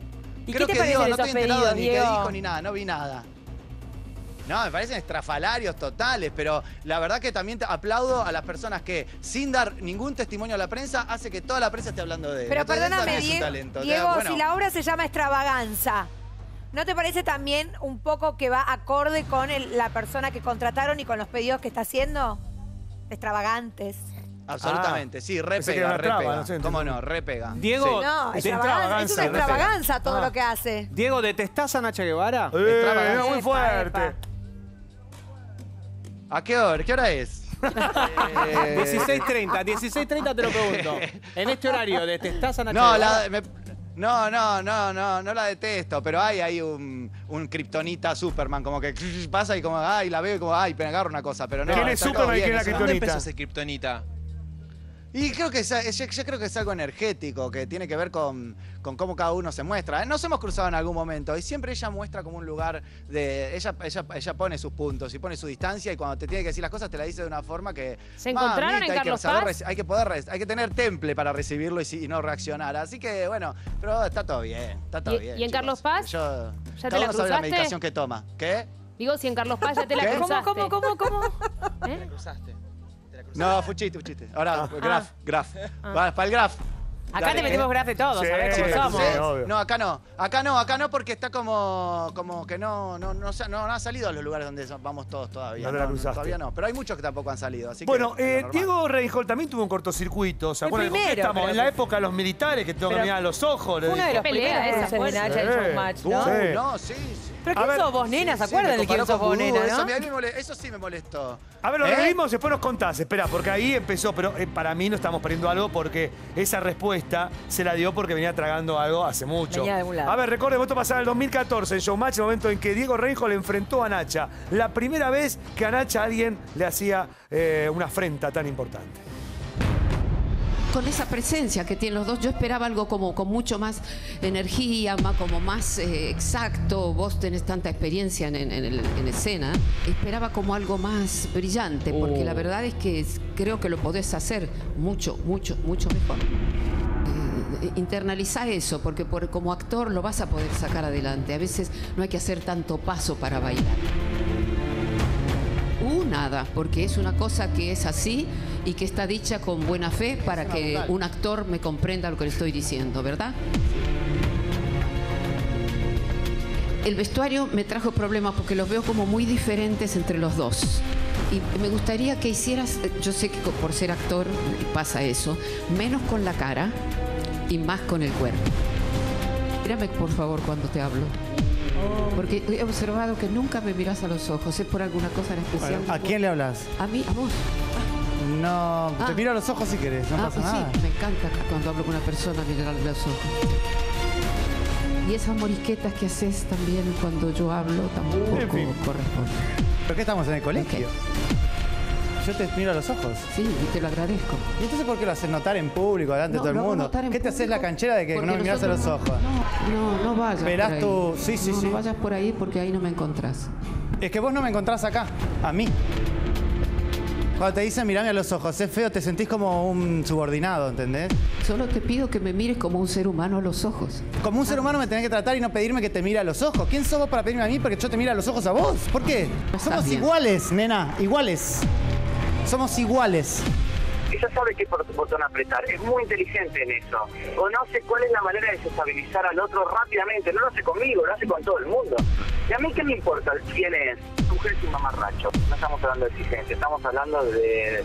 ¿Y Creo qué te que parecen no estoy enterado pedidos, ni qué Diego? dijo ni nada, no vi nada. No, me parecen estrafalarios totales, pero la verdad que también te aplaudo a las personas que, sin dar ningún testimonio a la prensa, hace que toda la prensa esté hablando de él. Pero Entonces, perdóname, es Diego, talento. Diego, bueno, si la obra se llama Extravaganza, ¿no te parece también un poco que va acorde con el- la persona que contrataron y con los pedidos que está haciendo? Extravagantes. Absolutamente, sí, re Pensé que pega, era una re traba, pega. no sé, ¿Cómo no? Re pega. Diego, Sí. No, de- extravaganza, es una extravaganza todo Ah. lo que hace. Diego, ¿detestás a Nacha Guevara? Eh, muy Epa, fuerte. epa. ¿A qué hora? ¿Qué hora es? Eh, 16.30, 16.30 te lo pregunto. En este horario, ¿detestás a Nacha No, la, me- no, no, no, no, no la detesto, pero hay ahí un, un kriptonita Superman, como que pasa y como, ay, la veo y como, ay, me agarro una cosa, pero no. ¿Quién es Superman y quién es la kriptonita? ¿Dónde empezó ese kriptonita? Y creo que es, yo, yo creo que es algo energético, que tiene que ver con, con cómo cada uno se muestra. Nos hemos cruzado en algún momento y siempre ella muestra como un lugar de... Ella, ella, ella pone sus puntos y pone su distancia y cuando te tiene que decir las cosas te la dice de una forma que... ¿Se encontraron mamita, en hay que Carlos saber Paz? reci- hay que poder, hay que tener temple para recibirlo y, no reaccionar. Así que bueno, pero está todo bien, está todo ¿Y- bien. y en chicos. Carlos Paz? Yo, ¿Ya te la uno sabe la cruzaste? medicación que toma. ¿Qué? Digo, si en Carlos Paz ya te la ¿Qué? cruzaste. ¿Cómo, cómo, cómo, cómo? ¿Eh? No, fue un chiste, un chiste. Ahora, Ah. graf, graf. Ah. Para, el graf. Acá Dale. te metimos graf de todos, Sí, ¿sabés cómo sí, somos? sí, obvio. No, acá no. Acá no, acá no porque está como, como que no, no, no, se- no, no ha salido a los lugares donde so- vamos todos todavía. No te la cruzaste. todavía no. Pero hay muchos que tampoco han salido. Así Bueno, es eh, normal. Diego Reinhold también tuvo un cortocircuito. ¿Se El acuerdan? ¿Con qué primero, estamos? pero- En la época de los militares que tengo que mirar a los ojos. le uno de dijo. los Pelea primeros esa. Nacha Sí. Showmatch, Uh, ¿no? Sí. no, sí, sí. ¿Pero quién ver, sos vos, nena? ¿Se acuerdan de quién sos vos, nena, eso, no? me eso sí me molestó. A ver, lo ¿Eh? reímos, después nos contás. Espera, porque ahí empezó, pero eh, para mí no estamos perdiendo algo porque esa respuesta se la dio porque venía tragando algo hace mucho. Venía de algún lado. A ver, recordemos, esto pasaba en el 2014 en Showmatch, el momento en que Diego Reinhold enfrentó a Nacha. La primera vez que a Nacha alguien le hacía eh, una afrenta tan importante. Con esa presencia que tienen los dos, yo esperaba algo como con mucho más energía, más, como más eh, exacto. Vos tenés tanta experiencia en, en- en el- en escena. Esperaba como algo más brillante, porque la verdad es que creo que lo podés hacer mucho, mucho, mucho mejor. Eh, internaliza eso, porque por- como actor lo vas a poder sacar adelante. A veces no hay que hacer tanto paso para bailar. Nada, porque es una cosa que es así y que está dicha con buena fe para que un actor me comprenda lo que le estoy diciendo, ¿verdad? El vestuario me trajo problemas porque los veo como muy diferentes entre los dos. Y me gustaría que hicieras, yo sé que por ser actor pasa eso, menos con la cara y más con el cuerpo. Mírame por favor cuando te hablo. Porque he observado que nunca me miras a los ojos. ¿Es por alguna cosa en especial? Bueno, ¿A quién le hablas? A mí, a vos. No, te Ah. miro a los ojos si querés, no ah, pasa pues nada. sí, me encanta cuando hablo con una persona mirarle los ojos. Y esas morisquetas que haces también cuando yo hablo tampoco En fin. corresponde. ¿Pero qué estamos en el colegio? Yo te miro a los ojos. Sí, y te lo agradezco. ¿Y entonces por qué lo haces notar en público, delante No, de todo el mundo? ¿Qué te haces la canchera de que Porque no me miras a los ojos? No, no vayas Esperás por ahí. tú- sí, sí, no, sí. No vayas por ahí porque ahí no me encontrás. Es que vos no me encontrás acá, a mí. Cuando te dicen mirame a los ojos, es feo, te sentís como un subordinado, ¿entendés? Solo te pido que me mires como un ser humano a los ojos. Como un ser humano me tenés que tratar y no pedirme que te mire a los ojos. ¿Quién sos vos para pedirme a mí porque yo te mire a los ojos a vos? ¿Por qué? Somos iguales, nena, iguales. Somos iguales. Ella sabe qué botón apretar, es muy inteligente en eso. Conoce cuál es la manera de desestabilizar al otro rápidamente. No lo hace conmigo, lo hace con todo el mundo. ¿Y a mí qué me importa quién es? Mujer un mamarracho. No estamos hablando de exigencia, estamos hablando de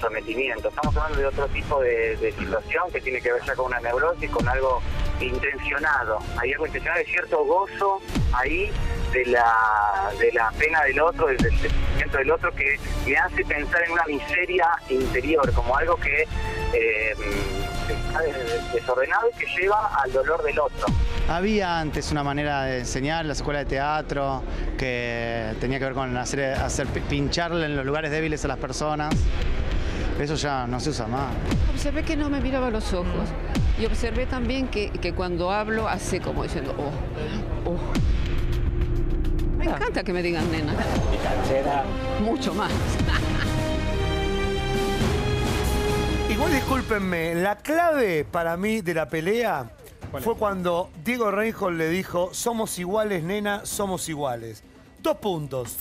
sometimiento. Estamos hablando de otro tipo de, de situación que tiene que ver ya con una neurosis, con algo intencionado. Hay algo intencionado, hay cierto gozo ahí de la, de la pena del otro, del, del sentimiento del otro, que me hace pensar en una miseria interior, como algo que eh, está des- desordenado y que lleva al dolor del otro. Había antes una manera de enseñar en la escuela de teatro que tenía que ver con hacer, hacer pi- pincharle en los lugares débiles a las personas. Eso ya no se usa más. Observé que no me miraba a los ojos. Y observé también que, que cuando hablo hace como diciendo, oh, oh. Me encanta que me digan nena. Mucho más. <laughs> Igual discúlpenme, la clave para mí de la pelea fue cuando Diego Reinhold le dijo, somos iguales, nena, somos iguales. Dos puntos.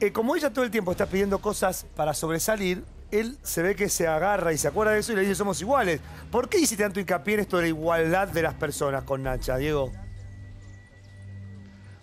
Eh, como ella todo el tiempo está pidiendo cosas para sobresalir, él se ve que se agarra y se acuerda de eso y le dice, somos iguales. ¿Por qué hiciste tanto hincapié en esto de la igualdad de las personas con Nacha, Diego?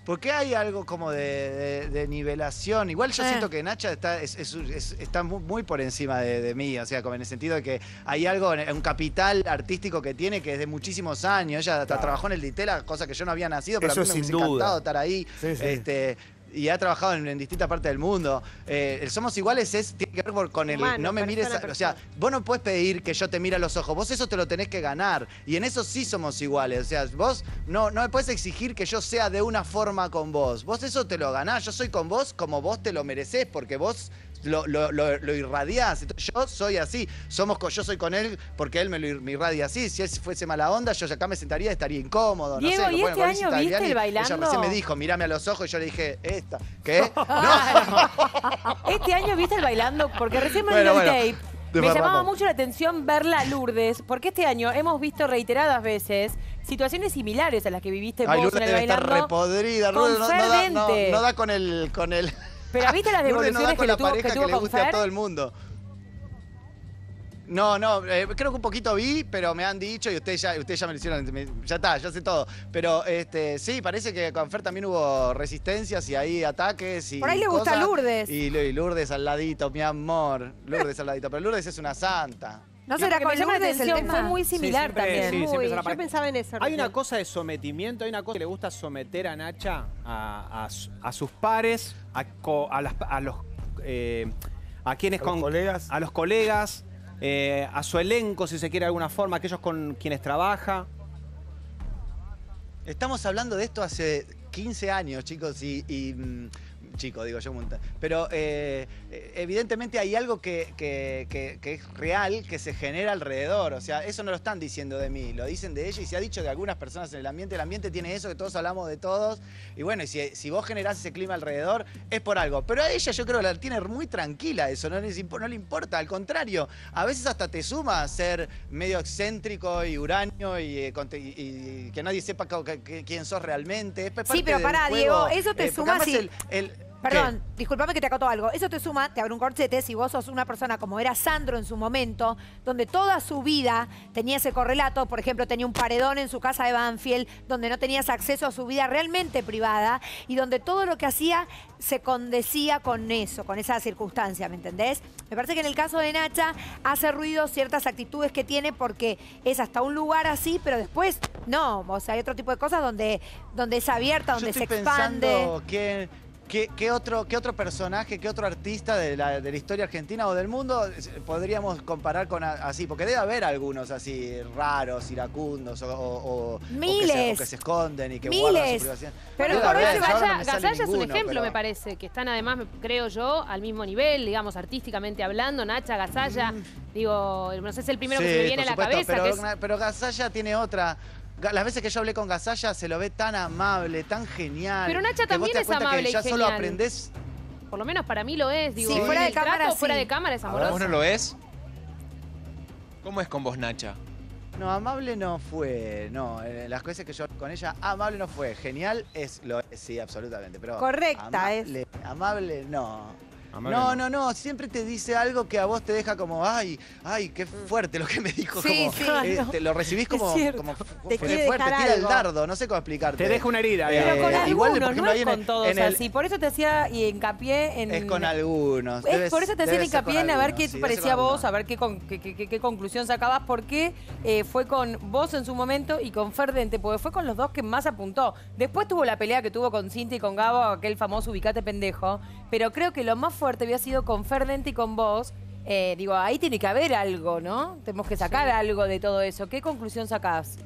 Porque hay algo como de, de- de nivelación. Igual yo Eh. siento que Nacha está, es- es- es- está mu- muy, por encima de, de mí. O sea, como en el sentido de que hay algo, en- un capital artístico que tiene que es de muchísimos años. Ella hasta trabajó en el Ditela, cosa que yo no había nacido, pero Eso a mí me sin hubiese duda. encantado estar ahí. Sí, sí. Este, y ha trabajado en, en distintas partes del mundo. Eh, el Somos Iguales es, tiene que ver por- con el Humano, no me mires, persona a a- o sea, vos no puedes pedir que yo te mire a los ojos, vos eso te lo tenés que ganar. Y en eso sí somos iguales. O sea, vos no, no me puedes exigir que yo sea de una forma con vos. Vos eso te lo ganás. Yo soy con vos como vos te lo mereces, porque vos lo, lo, lo- lo irradiás. Entonces, yo soy así. Somos yo soy con él porque él me lo me irradia así. Si él fuese mala onda, yo acá me sentaría, estaría incómodo. Diego, no sé, ¿y bueno, este año viste el Ella bailando? recién me dijo, mírame a los ojos y yo le dije, esta. ¿Qué? <laughs> <laughs> Este año viste el bailando, porque recién me Bueno, dio el tape. Me llamaba mucho la atención verla a Lourdes, porque este año hemos visto reiteradas veces situaciones similares a las que viviste Ay, vos Lourdes en el debe estar bailando. repodrida. con Lourdes no, no da, no- no da con el... Con el... Pero ¿viste las Lourdes no da devoluciones con que, la tuvo, pareja que tuvo le guste a todo el mundo. No, no, eh, creo que un poquito vi, pero me han dicho y ustedes ya, ustedes ya me lo hicieron, me- ya está, ya sé todo. Pero este, sí, parece que con Fer también hubo resistencias y ahí ataques y Por ahí le gusta cosas. Lourdes. Y, y Lourdes al ladito, mi amor. Lourdes al ladito, pero Lourdes es una santa. ¿No será con Lourdes el atención, tema? fue muy similar siempre- también. sí, siempre Uy, es una yo pensaba en eso. Hay recién. una cosa de sometimiento, hay una cosa que le gusta someter a Nacha, a, a su- a sus pares, a, co- a las- a los eh, a quienes ¿A los con colegas? a los colegas, eh, a su elenco, si se quiere de alguna forma, aquellos con quienes trabaja. Estamos hablando de esto hace 15 años, chicos, y... y, mm, chico, digo yo, pero eh, eh, evidentemente hay algo que, que- que- que es real, que se genera alrededor. O sea, eso no lo están diciendo de mí, lo dicen de ella y se ha dicho de algunas personas en el ambiente. El ambiente tiene eso, que todos hablamos de todos. Y bueno, y si, si vos generás ese clima alrededor, es por algo. Pero a ella yo creo que la tiene muy tranquila eso, no, no le importa. Al contrario, a veces hasta te suma a ser medio excéntrico y uranio y, eh, conte- y- y que nadie sepa quién sos realmente. Es Sí, pero juego, Diego, eso te eh, suma si- el- el- Perdón, disculpame que te acoto algo. Eso te suma, te abro un corchete, si vos sos una persona como era Sandro en su momento, donde toda su vida tenía ese correlato, por ejemplo, tenía un paredón en su casa de Banfield, donde no tenías acceso a su vida realmente privada y donde todo lo que hacía se condecía con eso, con esa circunstancia, ¿me entendés? Me parece que en el caso de Nacha hace ruido ciertas actitudes que tiene porque es hasta un lugar así, pero después no. O sea, hay otro tipo de cosas donde, donde es abierta, Yo donde se expande. pensando que, ¿Qué, qué otro, ¿Qué otro personaje, qué otro artista de la, de la historia argentina o del mundo eh, podríamos comparar con a- así? Porque debe haber algunos así raros, iracundos o, o- o- o que, se, o Miles. que se esconden y que Miles. guardan su privacidad. Pero Debe por haber, no Gasalla es un ejemplo, pero- me parece, que están además, creo yo, al mismo nivel, digamos, artísticamente hablando. Nacha, Gasalla, digo, no sé, es el primero que Mm. Se me viene a la supuesto, cabeza. Pero, que es- pero Gasalla tiene otra. Las veces que yo hablé con Gasalla se lo ve tan amable, tan genial. Pero Nacha que vos también te das es cuenta amable que y ya solo genial. aprendés. Por lo menos para mí lo es, digo. Sí, fuera de trato, cámara, fuera de cámara es ¿Vos amoroso. no lo es? ¿Cómo es con vos, Nacha? No, amable no fue. No, eh, las cosas que yo con ella, amable no fue. Genial es lo es, sí, absolutamente. Pero Correcta amable, Amable no. No, no, no, siempre te dice algo que a vos te deja como, ay, ay, qué fuerte lo que me dijo. Sí, como, sí, eh, no. te lo recibís como, como Te fuerte, dejar tira el dardo, no sé cómo explicarte. Te deja una herida. Eh, Pero con igual, algunos, por ejemplo, no es en el- con todos en el- así. Por eso te hacía y hincapié en... Es con algunos. Es por eso te hacía hincapié en a ver qué sí, te parecía vos, a ver qué, con- qué- qué- qué- qué conclusión sacabas, porque eh, fue con vos en su momento y con Ferdente, porque fue con los dos que más apuntó. Después tuvo la pelea que tuvo con Cinti y con Gabo, aquel famoso ubicate pendejo, pero creo que lo más fuerte había sido con Ferdente y con vos. Eh, digo, ahí tiene que haber algo, ¿no? Tenemos que sacar algo de todo eso. ¿Qué conclusión sacás?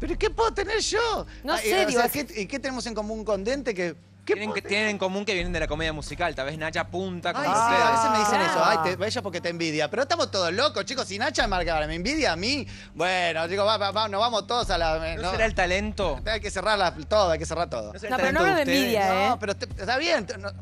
¿Pero qué puedo tener yo? No Ah, sé, o sea, es- ¿qué, y qué tenemos en común con Dente que... Tienen, que, tienen en común que vienen de la comedia musical. Tal vez Nacha punta con Ay, sí, ustedes. a veces me dicen Ah. eso, ay, te, ella porque te envidia. Pero estamos todos locos, chicos. Si Nacha marca ahora me envidia a mí, bueno, digo, va, va, va, nos vamos todos a la. ¿No será el talento? Hay que cerrar la- todo, hay que cerrar todo. No No, pero no ustedes? envidia, ¿eh? No, pero te- está bien. no-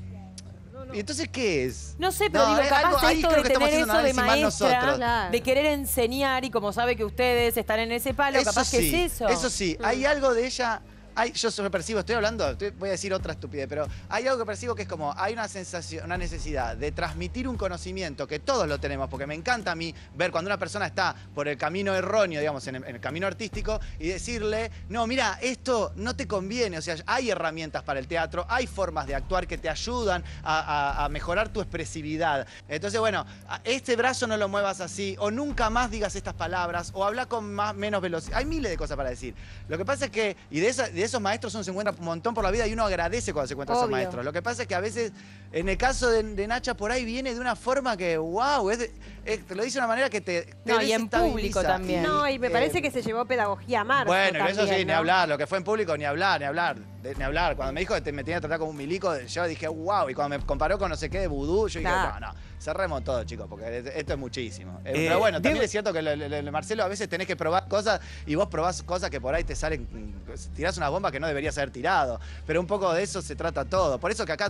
¿Y entonces qué es? No sé, pero No, digo, capaz algo- de ahí esto creo de que estamos tener eso de maestra, nosotros. de querer enseñar y como sabe que ustedes están en ese palo, capaz sí, que es eso. Eso sí, hay algo de ella. Hay, yo percibo, estoy hablando, voy a decir otra estupidez, pero hay algo que percibo que es como, hay una sensación, una necesidad de transmitir un conocimiento que todos lo tenemos, porque me encanta a mí ver cuando una persona está por el camino erróneo, digamos, en el, camino artístico, y decirle, no, mira, esto no te conviene, o sea, hay herramientas para el teatro, hay formas de actuar que te ayudan a, mejorar tu expresividad. Entonces, bueno, este brazo no lo muevas así, o nunca más digas estas palabras, o habla con más, menos velocidad. Hay miles de cosas para decir. Lo que pasa es que, y de, esa- de esos maestros uno se encuentra un montón por la vida y uno agradece cuando se encuentra a esos maestros. Lo que pasa es que a veces, en el caso de, de Nacha, por ahí viene de una forma que, wow, es de- es- te lo dice de una manera que te, te No, y en público también. No, y me eh, parece que se llevó pedagogía a bueno, y eso también, sí, ni hablar. Lo que fue en público, ni hablar, ni hablar. De- ni hablar. Cuando me dijo que te- me tenía que tratar como un milico, yo dije, wow. Y cuando me comparó con no sé qué de vudú, yo dije, Claro. no, no, cerremos todo, chicos, porque esto es muchísimo. Eh, Eh, pero bueno, también Diego- es cierto que, lo- Marcelo, a veces tenés que probar cosas y vos probás cosas que por ahí te salen, mm, tirás una bomba que no deberías haber tirado. Pero un poco de eso se trata todo. Por eso que acá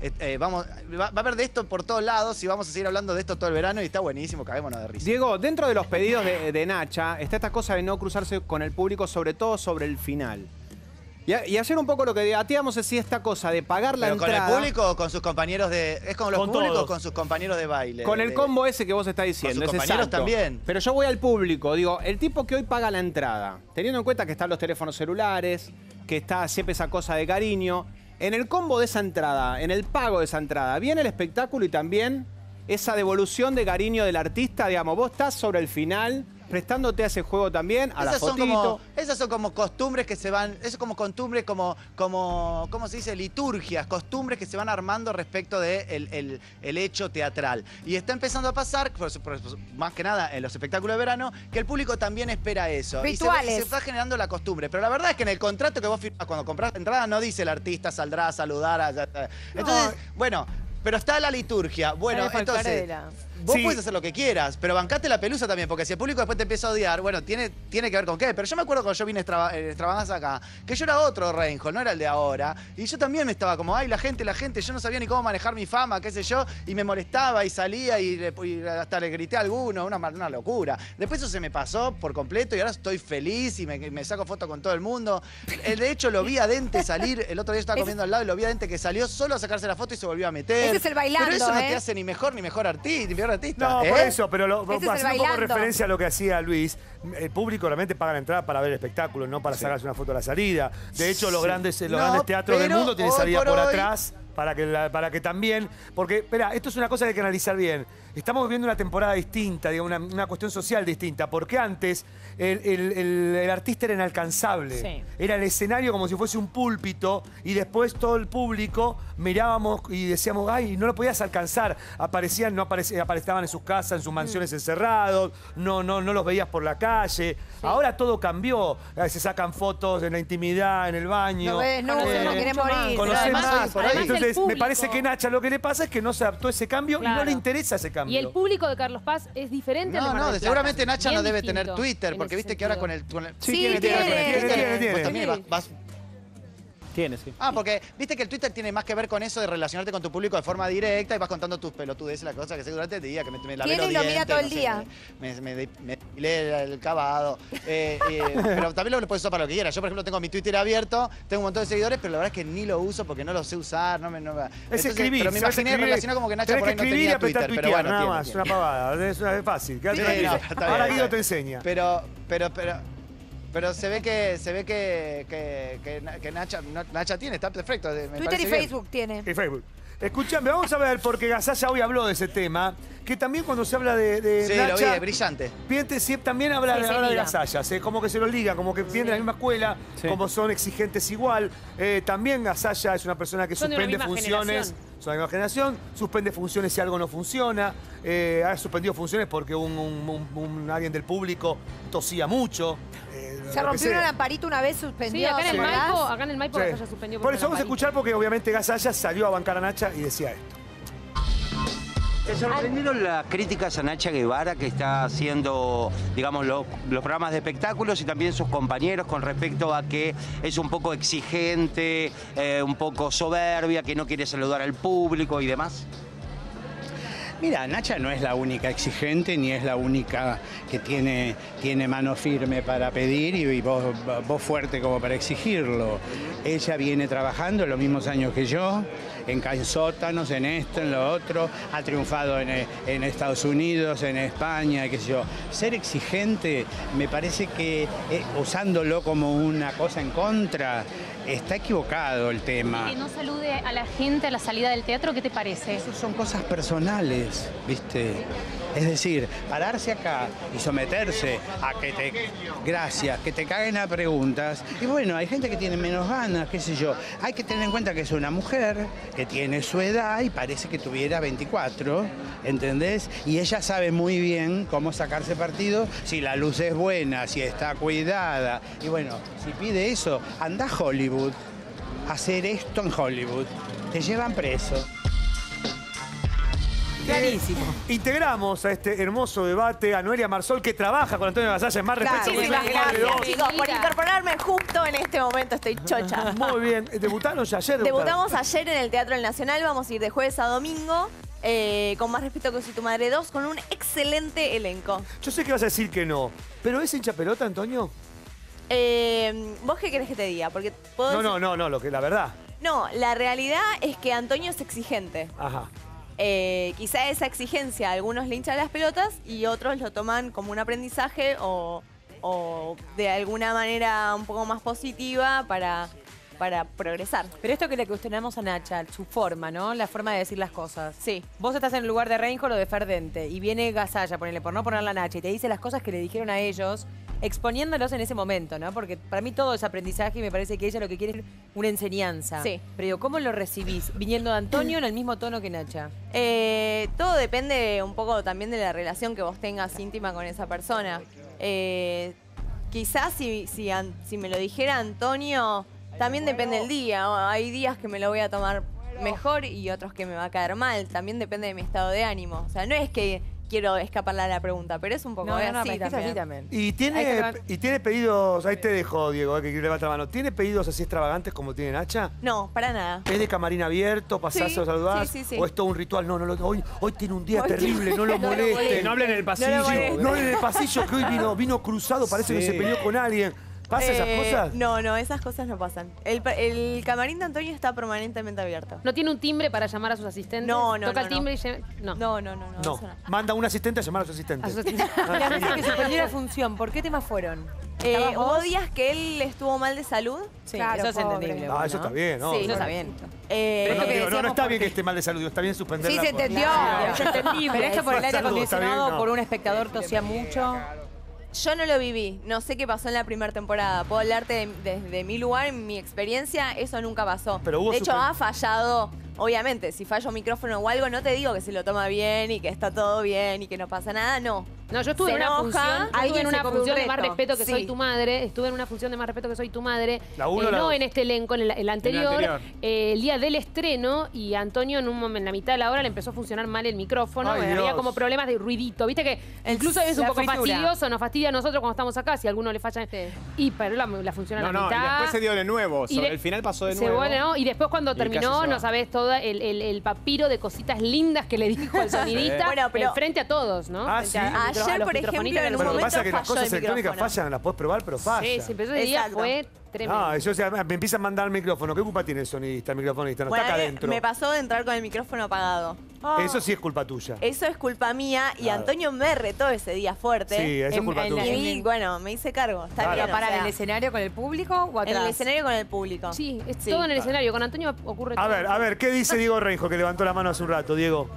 eh, eh, vamos, va, va a haber de esto por todos lados y vamos a seguir hablando de esto todo el verano y está buenísimo, caguémonos de risa. Diego, dentro de los pedidos de, de Nacha está esta cosa de no cruzarse con el público, sobre todo sobre el final. Y, a- y hacer un poco lo que debatíamos es si esta cosa de pagar la ¿Pero con entrada... el público o con sus compañeros de. ¿Es con los Con públicos todos. con sus compañeros de baile? Con el De- combo ese que vos estás diciendo. Con sus compañeros salto. también. Pero yo voy al público, digo, el tipo que hoy paga la entrada, teniendo en cuenta que están los teléfonos celulares, que está siempre esa cosa de cariño, en el combo de esa entrada, en el pago de esa entrada, viene el espectáculo y también esa devolución de cariño del artista, digamos, vos estás sobre el final, prestándote a ese juego también, a la Esas son, fotito. como, esas son como costumbres que se van, eso es como costumbres, como, como, ¿cómo se dice? Liturgias, costumbres que se van armando respecto del de el, el- el hecho teatral. Y está empezando a pasar, por- por- más que nada en los espectáculos de verano, que el público también espera eso. Y se va- Y se, Rituales. está generando la costumbre. Pero la verdad es que en el contrato que vos firmas cuando compras la entrada no dice el artista saldrá a saludar. a- a- Entonces, bueno, pero está la liturgia. Bueno, entonces... Vos Sí. puedes hacer lo que quieras, pero bancate la pelusa también, porque si el público después te empieza a odiar, bueno, tiene, tiene que ver con qué. Pero yo me acuerdo cuando yo vine eh, Extravaganza acá, que yo era otro Reinhold, no era el de ahora. Y yo también me estaba como, ay, la gente, la gente, yo no sabía ni cómo manejar mi fama, qué sé yo, y me molestaba y salía y, le- y hasta le grité a alguno, una, una locura. Después eso se me pasó por completo y ahora estoy feliz y me, me saco fotos con todo el mundo. Eh, De hecho, lo vi a Dente salir, el otro día estaba <laughs> comiendo al lado y lo vi a Dente que salió solo a sacarse la foto y se volvió a meter. Ese es el bailando, Pero eso no ¿eh? te hace ni mejor ni mejor artista, ni peor artista. No, ¿eh? por eso, pero lo, Ese es el haciendo un poco bailando. referencia a lo que hacía Luis, el público realmente paga la entrada para ver el espectáculo, no para sacarse una foto a la salida. De hecho, los Sí. grandes, los No, grandes teatros del pero mundo tienen hoy salida por por, hoy- atrás para que, la- para que también. Porque, espera, esto es una cosa que hay que analizar bien. Estamos viviendo una temporada distinta, digamos, una, una cuestión social distinta, porque antes el, el- el- el artista era inalcanzable. Sí. Era el escenario como si fuese un púlpito y después todo el público mirábamos y decíamos, ay, no lo podías alcanzar. Aparecían, no aparecían, aparecían en sus casas, en sus mansiones Mm. encerrados, no, no, no los veías por la calle. Ahora todo cambió. Eh, Se sacan fotos en la intimidad, en el baño. No ves, no, Conocemos no querés más. morir. Conocés además, más. además Entonces, me parece que Nacha lo que le pasa es que no se adaptó a ese cambio y no le interesa ese cambio. Y el público de Carlos Paz es diferente al de No, no, seguramente Nacha no debe distinto tener Twitter, porque viste que ahora con el... con el- Sí, tiene, tiene, tiene, tiene, Vos tiene. también vas- vas- Tiene, sí. Ah, porque viste que el Twitter tiene más que ver con eso de relacionarte con tu público de forma directa y vas contando tus pelotudeces, las cosas que sé durante el día, que me, me lavé Tiene los y lo mira todo el no sé, día. Me, me, me, me depilé el cavado. Eh, eh, pero también lo puedes usar para lo que quieras. Yo, por ejemplo, tengo mi Twitter abierto, tengo un montón de seguidores, pero la verdad es que ni lo uso porque no lo sé usar. No me, no me- Es Entonces, escribir. Pero me ¿sabes imaginé escribir? relacionado como que Nacha por ahí no escribir y tenía Twitter. Pero bueno, nada tiene, más. tiene. Una pavada. Es, es fácil. Sí, no, Ahora Guido te enseña. Pero, pero, pero, pero se ve que se ve que, que, que, Na- que Nacha, no- Nacha tiene, está perfecto. me Twitter y bien. Facebook tiene. Y Facebook. Escuchame, vamos a ver, porque Gasalla hoy habló de ese tema, que también cuando se habla de, de Sí, lo vi, Nacha, es brillante. Piente siempre también habla, Sí, se habla de. Gasalla, ¿sí? como que se lo liga, como que vienen de la misma escuela, como son exigentes igual. Eh, también Gasalla es una persona que Son de una suspende funciones. generación. Son de la misma generación, suspende funciones si algo no funciona. Eh, ha suspendido funciones porque un, un- un- un- alguien del público tosía mucho. Eh, Se rompió una lamparita una vez, suspendió. Sí, acá en el. Maipo, acá en el Maipo Sí. Gasalla suspendió Por una eso vamos a escuchar porque obviamente Gasalla salió a bancar a Nacha y decía esto. ¿Te sorprendieron las críticas a Nacha Guevara que está haciendo, digamos, lo- los programas de espectáculos y también sus compañeros con respecto a que es un poco exigente, eh, un poco soberbia, que no quiere saludar al público y demás? Mira, Nacha no es la única exigente ni es la única que tiene, tiene mano firme para pedir y, vos fuerte como para exigirlo. Ella viene trabajando los mismos años que yo, en ca- en esto, en lo otro, ha triunfado en, en Estados Unidos, en España, qué sé yo. Ser exigente me parece que eh, usándolo como una cosa en contra, está equivocado el tema. Que no salude a la gente a la salida del teatro, ¿qué te parece? son cosas personales, ¿viste? Es decir, pararse acá y someterse a que te, gracias, que te caguen a preguntas. Y bueno, hay gente que tiene menos ganas, qué sé yo. Hay que tener en cuenta que es una mujer que tiene su edad y parece que tuviera 24, ¿entendés? Y ella sabe muy bien cómo sacarse partido, si la luz es buena, si está cuidada. Y bueno, si pide eso, anda a Hollywood, a hacer esto en Hollywood. Te llevan preso. Clarísimo. integramos a este hermoso debate a Noelia Marsol, que trabaja con Antonio Gasalla en más respeto. Muchísimas gracias, chicos, por incorporarme justo en este momento. Estoy chocha. <laughs> Muy bien. ¿Debutaron ya ayer? Debutamos ayer en el Teatro del Nacional. Vamos a ir de jueves a domingo. eh, con más respeto que soy tu madre 2, con un excelente elenco. Yo sé que vas a decir que no, pero ¿es hincha pelota, Antonio? Eh, ¿Vos qué querés que te diga? Porque puedo No, decir- no, no, no, lo que la verdad. No, la realidad es que Antonio es exigente. Ajá. Eh, quizá esa exigencia a algunos le hinchan las pelotas y otros lo toman como un aprendizaje o, o de alguna manera un poco más positiva para, para progresar. Pero esto que le cuestionamos a Nacha, su forma, ¿no? La forma de decir las cosas. Sí. Vos estás en el lugar de Reinhold o de Ferdente y viene Gasalla, ponele por no ponerla a Nacha, y te dice las cosas que le dijeron a ellos, exponiéndolos en ese momento, ¿no? Porque para mí todo es aprendizaje y me parece que ella lo que quiere es una enseñanza. Sí. Pero digo, ¿cómo lo recibís? Viniendo de Antonio en el mismo tono que Nacha. Eh, todo depende un poco también de la relación que vos tengas íntima con esa persona. Eh, quizás si, si me lo dijera Antonio, también depende del día. Hay días que me lo voy a tomar mejor y otros que me va a caer mal. También depende de mi estado de ánimo. O sea, no es que quiero escaparle a la pregunta, pero es un poco No, de no, no, así, pero es también. así también. Y que tiene, y tiene pedidos, ahí te dejo, Diego, eh, que levanta la mano. ¿Tiene pedidos así extravagantes como tiene Nacha? No, para nada. ¿Es de camarín abierto? ¿Pasás Sí, a saludar? sí, sí, sí. ¿O es todo un ritual? No, no, lo- hoy, hoy tiene un día Hoy terrible, tiene- no lo <laughs> moleste. No hablen en el pasillo. No hablen en el pasillo, que hoy vino, vino cruzado, parece que se peleó con alguien. ¿Pasa esas Eh, cosas? No, no, esas cosas no pasan. El, pa- el camarín de Antonio está permanentemente abierto. ¿No tiene un timbre para llamar a sus asistentes? No, no, Toca no, el timbre y lle- No. No, no, no, no. No, manda un asistente a llamar a su asistente. A su asistente. <laughs> Ah, que suspendió la función, ¿por qué temas fueron? Eh, ¿Estabas ¿Hubo vos? días que él estuvo mal de salud? Sí, eso es entendible. Ah, eso está bien, ¿no? Sí, Eso está bien. Eh, Pero no, esto que digo, no, no decíamos está bien que esté mal de salud, está bien suspenderla. Sí, se por- entendió. Es entendible. Pero esto por el aire Salud, está bien, acondicionado, no. por un espectador tosía mucho. Yo no lo viví, no sé qué pasó en la primera temporada. Puedo hablarte de- desde mi lugar, mi experiencia, eso nunca pasó. Pero de hecho, ha fallado, obviamente, si falla un micrófono o algo, no te digo que se lo toma bien y que está todo bien y que no pasa nada, no. No, yo estuve se en una enoja, función, estuve alguien en una función de Más. Respeto que Sí. soy tu madre. Estuve en una función de Más Respeto que soy tu madre. ¿La uno Eh, la no dos? en este elenco, en el, el anterior. anterior. eh, el día del estreno y Antonio en un momento, en la mitad de la hora le empezó a funcionar mal el micrófono. Ay, eh, había como problemas de ruidito. Viste que incluso es un poco fritura. fastidioso, nos fastidia a nosotros cuando estamos acá, si a alguno le falla. Y pero la, la función a No, la no, y mitad. después se dio de nuevo. Y Sobre de- el final pasó de se nuevo. vuelve, ¿no? Y después cuando Y terminó, no va. sabés todo el, el- el papiro de cositas lindas que le dijo el sonidista <laughs> Bueno, pero- eh, frente a todos, ¿no? Ah, A- a a Ayer, los por ejemplo, en un Bueno, lo que momento pasa es que las cosas el electrónicas fallan, las puedes probar, pero fallan. Sí, sí, pero ese día fue tremendo. Ah, yo, o sea, me empieza a mandar el micrófono. ¿Qué culpa tiene el sonidista, el microfonista? No Bueno, está acá a adentro. me pasó de entrar con el micrófono apagado. Eso sí es culpa tuya. Eso es culpa mía y Claro. Antonio me retó ese día fuerte. Sí, eso es En- culpa en la- tuya. Y bueno, me hice cargo. Está Claro. bien. ¿Para o sea, en el escenario con el público o en atrás? el escenario con el público. Sí, es Sí. todo en el escenario. Con Antonio ocurre A todo. ver, a ver, ¿qué dice Diego Reinjo que levantó la mano hace un rato, Diego?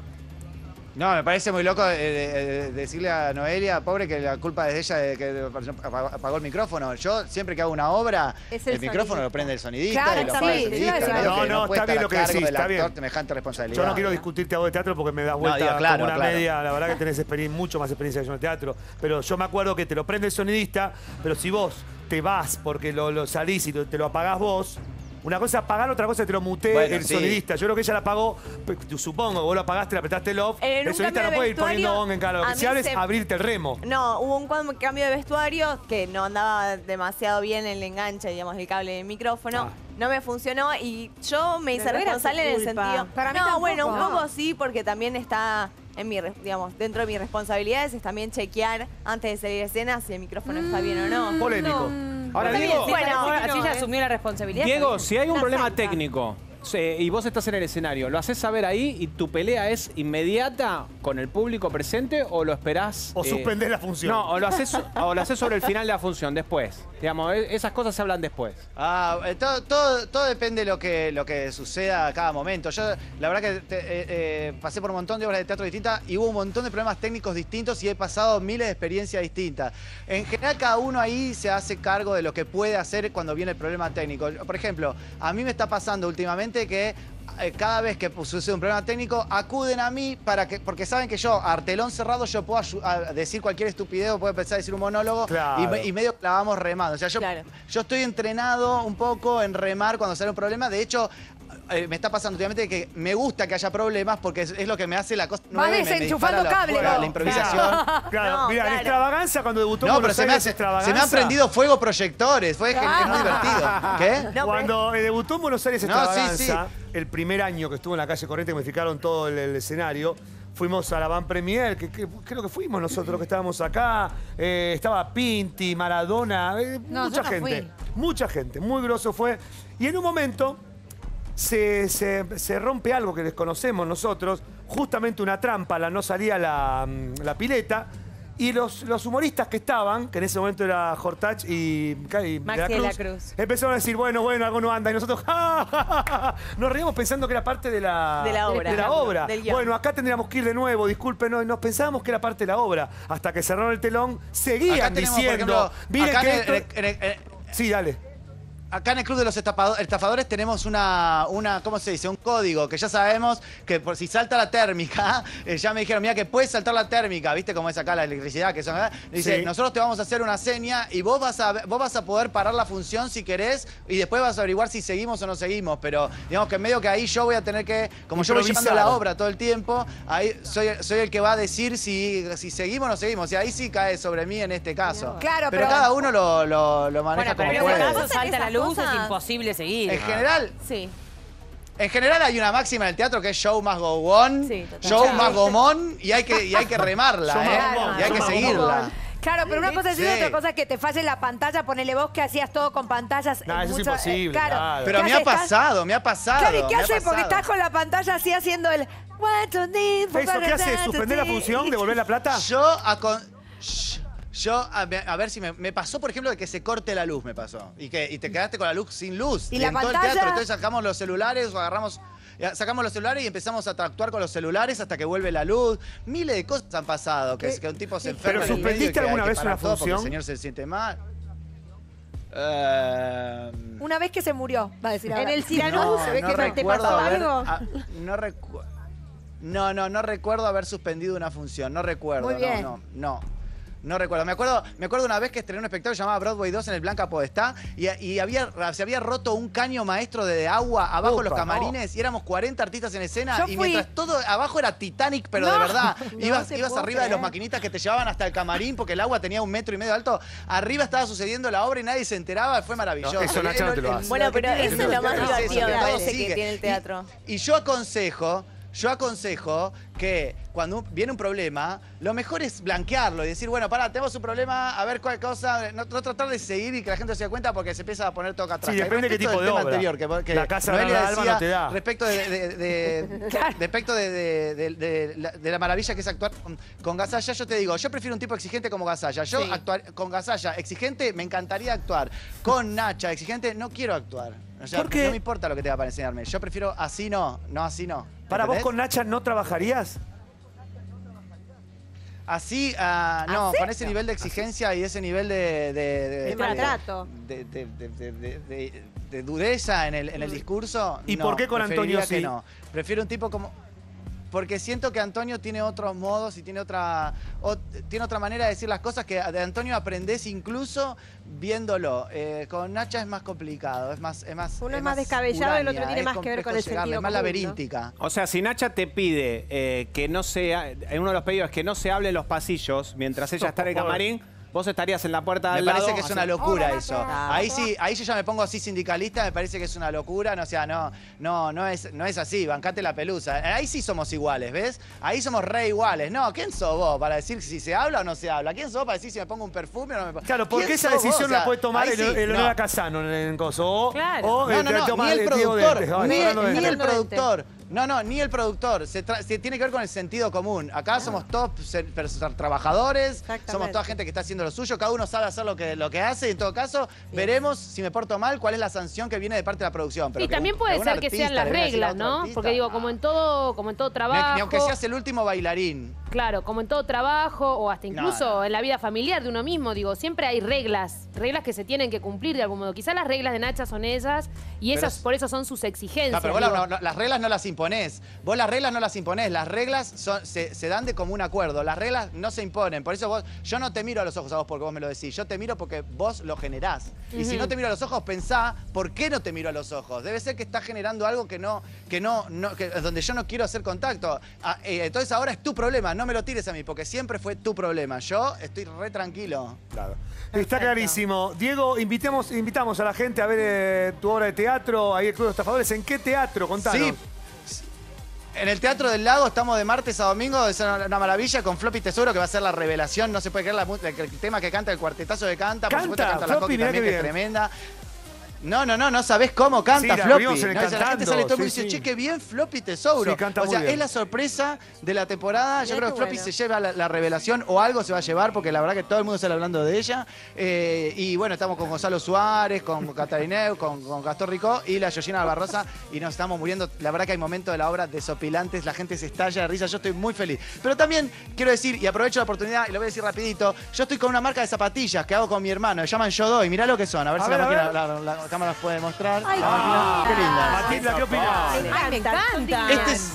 No, me parece muy loco eh, eh, decirle a Noelia, pobre, que la culpa es de ella de que apagó, apagó el micrófono. Yo siempre que hago una obra, Es el, el micrófono sonidista. lo prende el sonidista Claro, y lo sí, apaga el sí, sonidista. algo. que No, no, puede está estar bien a lo que cargo decís, del está actor bien. semejante responsabilidad. Yo no quiero discutirte a vos de teatro porque me das No, vuelta digo, claro, como una claro. media. La verdad que tenés experien- mucho más experiencia que yo en el teatro. Pero yo me acuerdo que te lo prende el sonidista, pero si vos te vas porque lo, lo salís y lo- te lo apagás vos, una cosa es apagar, otra cosa es que te lo mutee Bueno, el sí. sonidista. Yo creo que ella la apagó, supongo, vos lo apagaste, le apretaste el off. En el sonidista no puede ir poniendo on en cada lo que abrirte el remo. No, hubo un cam- cambio de vestuario que no andaba demasiado bien el enganche, digamos, el cable del micrófono. Ah. No me funcionó y yo me hice responsable en el sentido. Para mí no, tampoco. bueno, un No. poco sí, porque también está en mi, re- digamos, dentro de mis responsabilidades es también chequear antes de salir a escena si el micrófono está bien o no. Polémico. Ahora, Diego, Bueno, ya asumió la responsabilidad. Diego, si hay un problema técnico y vos estás en el escenario, ¿lo haces saber ahí y tu pelea es inmediata con el público presente o lo esperás? O eh, suspendés la función. No, o lo, haces, o lo haces sobre el final de la función, después. Digamos, e- esas cosas se hablan después. Ah, eh, todo, todo, todo depende de lo que, lo que suceda a cada momento. Yo, la verdad que te- eh, eh, pasé por un montón de obras de teatro distintas y hubo un montón de problemas técnicos distintos y he pasado miles de experiencias distintas. En general, cada uno ahí se hace cargo de lo que puede hacer cuando viene el problema técnico. Por ejemplo, a mí me está pasando últimamente que eh, cada vez que sucede un problema técnico, acuden a mí para que, porque saben que yo, a telón cerrado, yo puedo decir cualquier estupidez o puedo empezar a decir un monólogo Claro. y, me- y medio clavamos remando. O sea, yo, Claro. yo estoy entrenado un poco en remar cuando sale un problema. De hecho, eh, me está pasando últimamente que me gusta que haya problemas porque es, es lo que me hace la cosa y me- me desenchufando dispara la- cable, la, improvisación. Claro, No, mira, en claro. extravaganza cuando debutó No, pero Buenos se me, Aires hace- se extravaganza. me han prendido fuego proyectores. Fue es muy <laughs> divertido. ¿Qué? Cuando eh, debutó en Buenos Aires No, Extravaganza, sí, el primer año que estuvo en la calle Corriente, que modificaron todo el, el escenario, fuimos a la Van Premier, que, que creo que fuimos nosotros que estábamos acá. eh, estaba Pinti, Maradona, eh, No, mucha yo no gente. fui. Mucha gente, muy grosso fue. Y en un momento se, se- se rompe algo que desconocemos nosotros, justamente una trampa, la, no salía la, mm, la pileta. Y los, los humoristas que estaban, que en ese momento era Hortach y, y Maxi de la Cruz. empezaron a decir, bueno, bueno, algo no anda. Y nosotros, <laughs> ¡ja, ja, ja, ja! nos reíamos pensando que era parte de la, De la obra. de la obra. Bueno, acá tendríamos que ir de nuevo, discúlpenos. Nos pensábamos que era parte de la obra. Hasta que cerraron el telón, seguían Acá tenemos, por diciendo, ejemplo, miren acá que en el- esto... en el- en el- Sí, dale. Acá en el Club de los Estafado- Estafadores tenemos una, una, ¿cómo se dice? Un código que ya sabemos que por si salta la térmica, <laughs> eh, ya me dijeron, mira que puede saltar la térmica, ¿viste cómo es acá la electricidad? Que son. Dice, Sí. nosotros te vamos a hacer una seña y vos vas, a, vos vas a poder parar la función si querés y después vas a averiguar si seguimos o no seguimos. Pero digamos que en medio que ahí yo voy a tener que, como yo voy llevando la obra todo el tiempo, ahí soy, soy el que va a decir si, si seguimos o no seguimos. Y ahí sí cae sobre mí en este caso. Claro, pero, pero- cada uno lo, lo, lo maneja Bueno, pero en como puede. caso salta la esas luz, es cosas- imposible seguir. En general, Sí. en general hay una máxima en el teatro que es show más go on, Sí, show más gomón y hay que, y hay que remarla, ¿eh? Y hay que seguirla. Claro, pero una cosa es eso, Sí. otra cosa es que te falle la pantalla, ponele vos que hacías todo con pantallas. No, en eso es mucho- eh, imposible, claro. Pero ¿Qué me ha haces? Pasado, me ha pasado. Claro, ¿y qué haces? Porque estás con la pantalla así haciendo el... ¿Eso qué six, ¿Suspender la función? ¿Devolver la plata? Yo a con-. Yo, a, ver- a ver si me, me pasó, por ejemplo, de que se corte la luz, me pasó. Y que y te quedaste con la luz sin luz. ¿Y la en todo el pantalla? teatro. Entonces sacamos los celulares o agarramos. eh, Sacamos los celulares y empezamos a actuar con los celulares hasta que vuelve la luz. Miles de cosas han pasado. Que, que un tipo se enferma. ¿Pero y suspendiste que alguna que vez una todo porque función? El señor se siente mal. Eh, Una vez que se murió, va a decir ahora. En el Ciranú se ve que no te recuerdo pasó haber- algo. ah, no recuerdo. No, no, no recuerdo haber suspendido una función. No recuerdo. Muy bien. No, no, no. No recuerdo. Me acuerdo, me acuerdo una vez que estrené un espectáculo llamado Broadway 2 en el Blanca Podestá y, y había, se había roto un caño maestro de agua abajo de los camarines y éramos 40 artistas en escena Yo y fui. mientras todo abajo era Titanic, pero de verdad. <laughs> no ibas ibas arriba de los maquinitas que te llevaban hasta el camarín porque el agua tenía un metro y medio de alto. Arriba estaba sucediendo la obra y nadie se enteraba. Fue maravilloso. No, eso, no te lo hace. Bueno, pero eso es lo más divertido, parece, que tiene el teatro. Y yo aconsejo, yo aconsejo que cuando viene un problema, lo mejor es blanquearlo y decir, bueno, pará, tenemos un problema, a ver cuál cosa, no, no tratar de seguir y que la gente se dé cuenta porque se empieza a poner todo acá atrás. Sí, depende qué tipo de obra. anterior, que, que La Casa de la no te da. Respecto de, <laughs> de- de- respecto de, de- de- de la, de la maravilla que es actuar con, con Gasalla, yo te digo, yo prefiero un tipo exigente como Gasalla. Yo Sí. actuar con Gasalla exigente me encantaría actuar. Con Nacha exigente no quiero actuar. O sea, ¿Por qué? no me importa lo que te da para enseñarme. Yo prefiero así no, no así no. ¿Para vos con Nacha no trabajarías? Así, ah, no, ¿Así? con ese nivel de exigencia y ese nivel de... de, de- De de- maltrato. de, de- de- de- de- de- de dureza en el, en el discurso. ¿Y no, por qué con Antonio que sí? no. Prefiero un tipo como... Porque siento que Antonio tiene otros modos y tiene otra, o- tiene otra manera de decir las cosas que de Antonio aprendés incluso viéndolo. Eh, con Nacha es más complicado, es más... Es más Uno es más descabellado y el otro tiene más que ver con el llegarle, sentido es más común, ¿no? laberíntica. O sea, si Nacha te pide eh, que no sea, en uno de los pedidos es que no se hable en los pasillos mientras ella está en el camarín, vos estarías en la puerta Me del parece lado, que es una locura eso. Ahí sí, ahí yo ya me pongo así sindicalista, me parece que es una locura, no, o sea, no, no, no es, no es así, bancate la pelusa. Ahí sí somos iguales, ¿ves? Ahí somos re iguales. No, ¿quién sos vos para decir si se habla o no se habla? ¿Quién sos vos para decir si me pongo un perfume o no me pongo? Claro, porque ¿Quién esa vos? decisión O sea, la puede tomar el, el no. Casano en el coso. O, Claro. o No, no, el Diego productor, ni, el productor. No, no, ni el productor. Se, tiene que ver con el sentido común. Acá somos todos trabajadores, somos toda gente que está haciendo lo suyo, cada uno sabe hacer lo que, lo que hace y en todo caso veremos si me porto mal cuál es la sanción que viene de parte de la producción. Pero y que también un- puede ser que sean las reglas, ¿no? artista, Porque digo, como en todo, como en todo trabajo. ni aunque seas el último bailarín. Claro, como en todo trabajo o hasta incluso No, en la vida familiar de uno mismo, digo, siempre hay reglas, reglas que se tienen que cumplir de algún modo. Quizás las reglas de Nacha son esas y esas es- por eso son sus exigencias. No, pero vos la- digo. no, no, las reglas no las imponés. Vos las reglas no las imponés. Las reglas son- se, se dan de común acuerdo. Las reglas no se imponen. Por eso vos, yo no te miro a los ojos a vos porque vos me lo decís. Yo te miro porque vos lo generás. Y si no te miro a los ojos, pensá, ¿por qué no te miro a los ojos? Debe ser que estás generando algo que no, que no, no que, donde yo no quiero hacer contacto. Ah, eh, entonces ahora es tu problema. No me lo tires a mí porque siempre fue tu problema. Yo estoy re tranquilo. Claro. Está clarísimo. Diego, invitemos, invitamos a la gente a ver eh, tu obra de teatro, ahí el Club de Estafadores. ¿En qué teatro? Contanos. Sí. En el Teatro del Lago estamos de martes a domingo, es una, una maravilla con Floppy Tesoro que va a ser la revelación, no se puede creer la, el, el tema que canta, el cuartetazo que canta, por ¿Canta? supuesto canta la Floppy, Coqui mirá también que es tremenda. No, no, no, no sabés cómo canta Sí, la Floppy. No, la gente sale todo el mundo sí, y dice, sí. che, qué bien Floppy Tesouro. Sí, canta o muy sea, bien. es la sorpresa de la temporada. Yo creo que Floppy bueno. se lleva la, la revelación o algo se va a llevar, porque la verdad que todo el mundo sale hablando de ella. Eh, y bueno, estamos con Gonzalo Suárez, con Catarineu, con, con Gastón Ricó y la Yoshina Barrosa y nos estamos muriendo. La verdad que hay momentos de la obra desopilantes, la gente se estalla de risa, yo estoy muy feliz. Pero también quiero decir, y aprovecho la oportunidad y lo voy a decir rapidito, yo estoy con una marca de zapatillas que hago con mi hermano, se llaman Yo Doy, mirá lo que son, a ver A si ver, la, máquina- ver. la, la- la cámara las puede mostrar. Ay, Ah, qué linda. Matilda, ¿qué opinás? Ay, me encanta. Este es,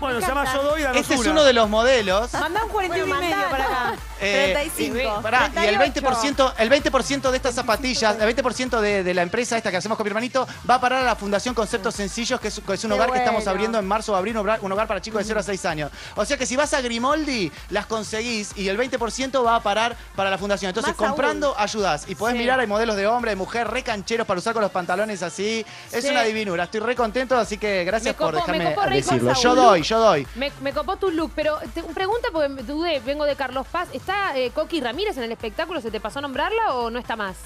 Bueno, se llama Yo Doy, danos este es uno de los modelos. Mandá un 41 y medio para acá. Eh, 35. y, pará, y el 20%, el 20% de estas zapatillas, el 20% de, de la empresa esta que hacemos con mi hermanito, va a parar a la Fundación Conceptos Sencillos, que es, que es un Qué hogar que estamos bueno. abriendo en marzo, abrir un hogar, un hogar para chicos de 0 a 6 años. O sea que si vas a Grimoldi, las conseguís y el 20% va a parar para la fundación. Entonces, Más comprando, ayudás. Y podés Sí. mirar, hay modelos de hombre, de mujer, re cancheros para usar con los pantalones así. Es Sí. una divinura. Estoy re contento, así que gracias Me por dejarme decirlo. Yo doy, yo doy. Me, me copó tu look, pero te, pregunta porque me dudé, vengo de Carlos Paz. ¿Está eh, Coqui Ramírez en el espectáculo? ¿Se te pasó a nombrarla o no está más?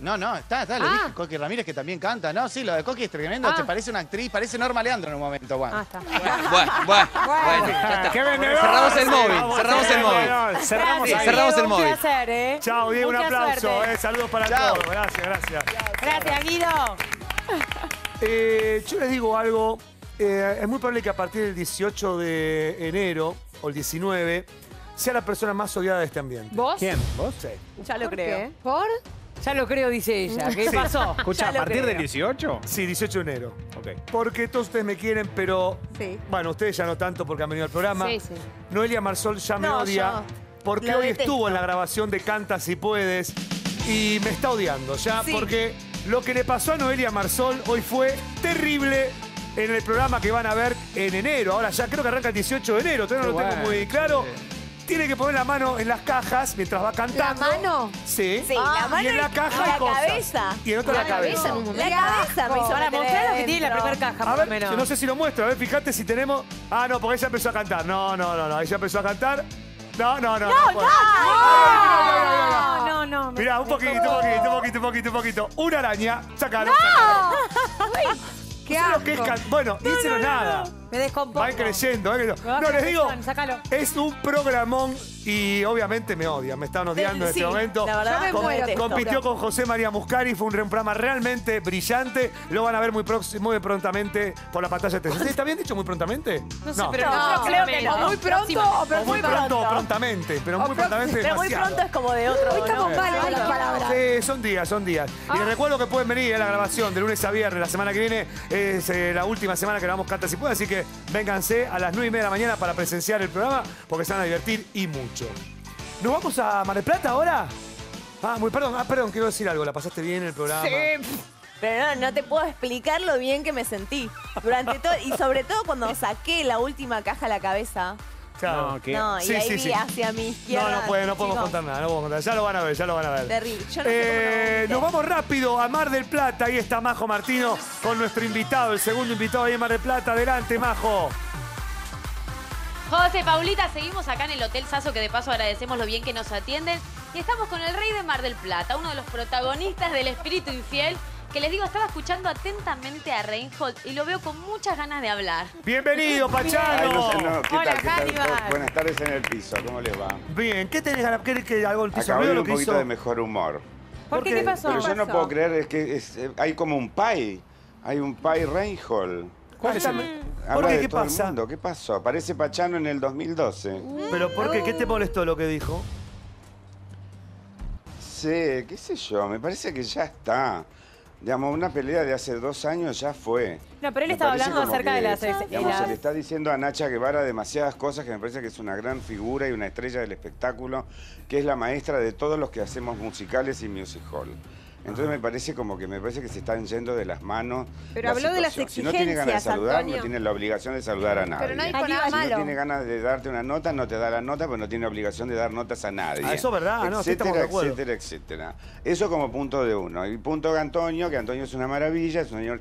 No, no, está, está, le Ah. dije Coqui Ramírez que también canta. No, sí, lo de Coqui es tremendo. Ah. Te parece una actriz, parece Norma Leandro en un momento, bueno. Ah, está. Bueno, bueno, bueno, ya está. ¡Qué vendedor! Cerramos el móvil, cerramos el móvil. Cerramos Sí, cerramos el Un móvil. placer, ¿eh? Chao, Diego, un aplauso. eh, saludos para Chao. todos. Gracias, gracias. Gracias, Guido. Eh, yo les digo algo. Eh, es muy probable que a partir del 18 de enero o el 19 sea la persona más odiada de este ambiente. ¿Vos? ¿Quién? ¿Vos? Sí. Ya lo ¿Por creo. qué? ¿Por? Ya lo creo, dice ella. ¿Qué Sí. pasó? <laughs> Escucha, Ya ¿a lo partir creo. del 18? Sí, 18 de enero. Ok. Porque todos ustedes me quieren, pero Sí. bueno, ustedes ya no tanto porque han venido al programa. Sí, sí. Noelia Marsol ya me No, odia yo. porque Lo hoy detesto. estuvo en la grabación de Canta si puedes y me está odiando ya Sí. porque lo que le pasó a Noelia Marsol hoy fue terrible en el programa que van a ver en enero. Ahora ya creo que arranca el 18 de enero, todavía no Qué lo tengo muy claro. Tiene que poner la mano en las cajas mientras va cantando. mano? Sí. Sí, la mano y en la y caja la hay cosas. cabeza. Y en otra la, La cabeza. cabeza en un momento. La cabeza me hizo Ahora, meter mostrá lo que tiene la primera caja, A por ver, lo menos. no sé si lo muestro. A ver, fíjate si tenemos. Ah, no, porque ella empezó a cantar. No, no, no, no. Ella empezó a cantar. No, no, no. No, no, no, no, no, no. me- Mirá, un poquito, un poquito, un poquito, un poquito, un poquito. Una araña. Sacalo. <laughs> ¡Qué ¿Sabes lo que es asco! can- Bueno, no hicieron nada. Me descompongo. Va creciendo, ¿eh? va No, les digo, sácalo. es un programón y obviamente me odian, me están odiando en Sí, este momento. la verdad, Yo me Com- muero. Compitió con José María Muscari, fue un programa realmente brillante. Lo van a ver muy, prox- muy prontamente por la pantalla de televisión. ¿Está bien dicho muy prontamente? No sé, pero No, no, creo que o no. muy pronto o pero O muy pronto o prontamente, pero muy prontamente Pero muy demasiado. pronto es como de otro. Hoy estamos ¿no? mal con las palabras. Sí, son días, son días. Y les recuerdo que pueden venir a la grabación de lunes a viernes. La semana que viene es eh, la última semana que grabamos Canta si puede. Así que vénganse a las 9 y media de la mañana para presenciar el programa porque se van a divertir y mucho. ¿Nos vamos a Mar del Plata ahora? Ah, muy perdón, ah, perdón, quiero decir algo. ¿La pasaste bien en el programa? Pero no, no te puedo explicar lo bien que me sentí durante todo y sobre todo cuando saqué la última caja a la cabeza. Claro. No. No, y Sí, ahí sí, vi sí. hacia mi izquierda. No, no, puede- no podemos chicos, contar nada, no podemos contar. Ya lo van a ver, ya lo van a ver. Yo no Eh, nos vamos rápido a Mar del Plata. Ahí está Majo Martino con nuestro invitado, el segundo invitado ahí en Mar del Plata. Adelante, Majo. José, Paulita, seguimos acá en el Hotel Sazo, que de paso agradecemos lo bien que nos atienden. Y estamos con el rey de Mar del Plata, uno de los protagonistas del Espíritu Infiel, que les digo, estaba escuchando atentamente a Reinhold y lo veo con muchas ganas de hablar. Bienvenido, Ay, Pachano. no sé, no, ¿qué Hola, tal? ¿Qué. Buenas tardes en el piso, ¿cómo les va? Bien, ¿qué tenés ganas? ¿Querés que algo el piso lo un que poquito hizo? de mejor humor. ¿Por qué? ¿Qué pasó? Pero yo no puedo creer, es que es, eh, hay como un pie. Hay un pie Reinhold. Cuéntame. ¿Por Habla qué? de ¿Qué el pasa? mundo. ¿Qué pasó? Aparece Pachano en el 2012. ¿Pero por qué? ¿Qué te molestó lo que dijo? Sí, qué sé yo, me parece que ya está. Digamos, una pelea de hace dos años ya fue. No, pero él Me estaba hablando acerca de las... digamos, las- se le está diciendo a Nacha Guevara demasiadas cosas que me parece que es una gran figura y una estrella del espectáculo, que es la maestra de todos los que hacemos musicales y music hall. Entonces me parece como que me parece que se están yendo de las manos. Pero la habló de las situación. Si no tiene ganas de exigencias, saludar, Antonio. no tiene la obligación de saludar a nadie. Pero no Aníbal, nada Si no tiene ganas de darte una nota, no te da la nota, pero no tiene obligación de dar notas a nadie. Ah, eso es verdad, no, sí estamos de etcétera, acuerdo. etcétera, etcétera. Eso como punto de uno. Y punto de Antonio, que Antonio es una maravilla, es un señor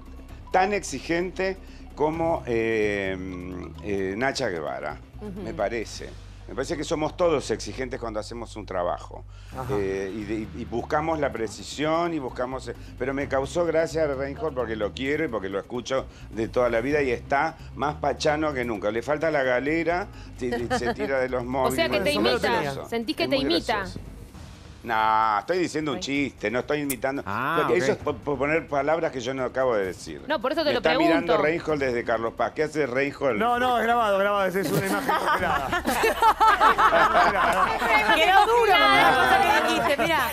tan exigente como eh, eh, Nacha Guevara, me parece. Me parece que somos todos exigentes cuando hacemos un trabajo. Eh, y, de- y buscamos la precisión y buscamos... eh, Pero me causó gracia Reinhold porque lo quiero y porque lo escucho de toda la vida y está más pachano que nunca. Le falta la galera, se tira de los <laughs> O móviles. sea que te imita. Sentís que Es te imita. gracioso. No, estoy diciendo un chiste, no estoy imitando. Ah, Porque. Eso es por, por poner palabras que yo no acabo de decir. No, por eso te Me lo está pregunto. mirando Reinhold desde Carlos Paz. ¿Qué hace Reinhold? No, no, es grabado, grabado. esa Es una imagen <laughs> congelada. Quedó duro la cosa que dijiste, mirá.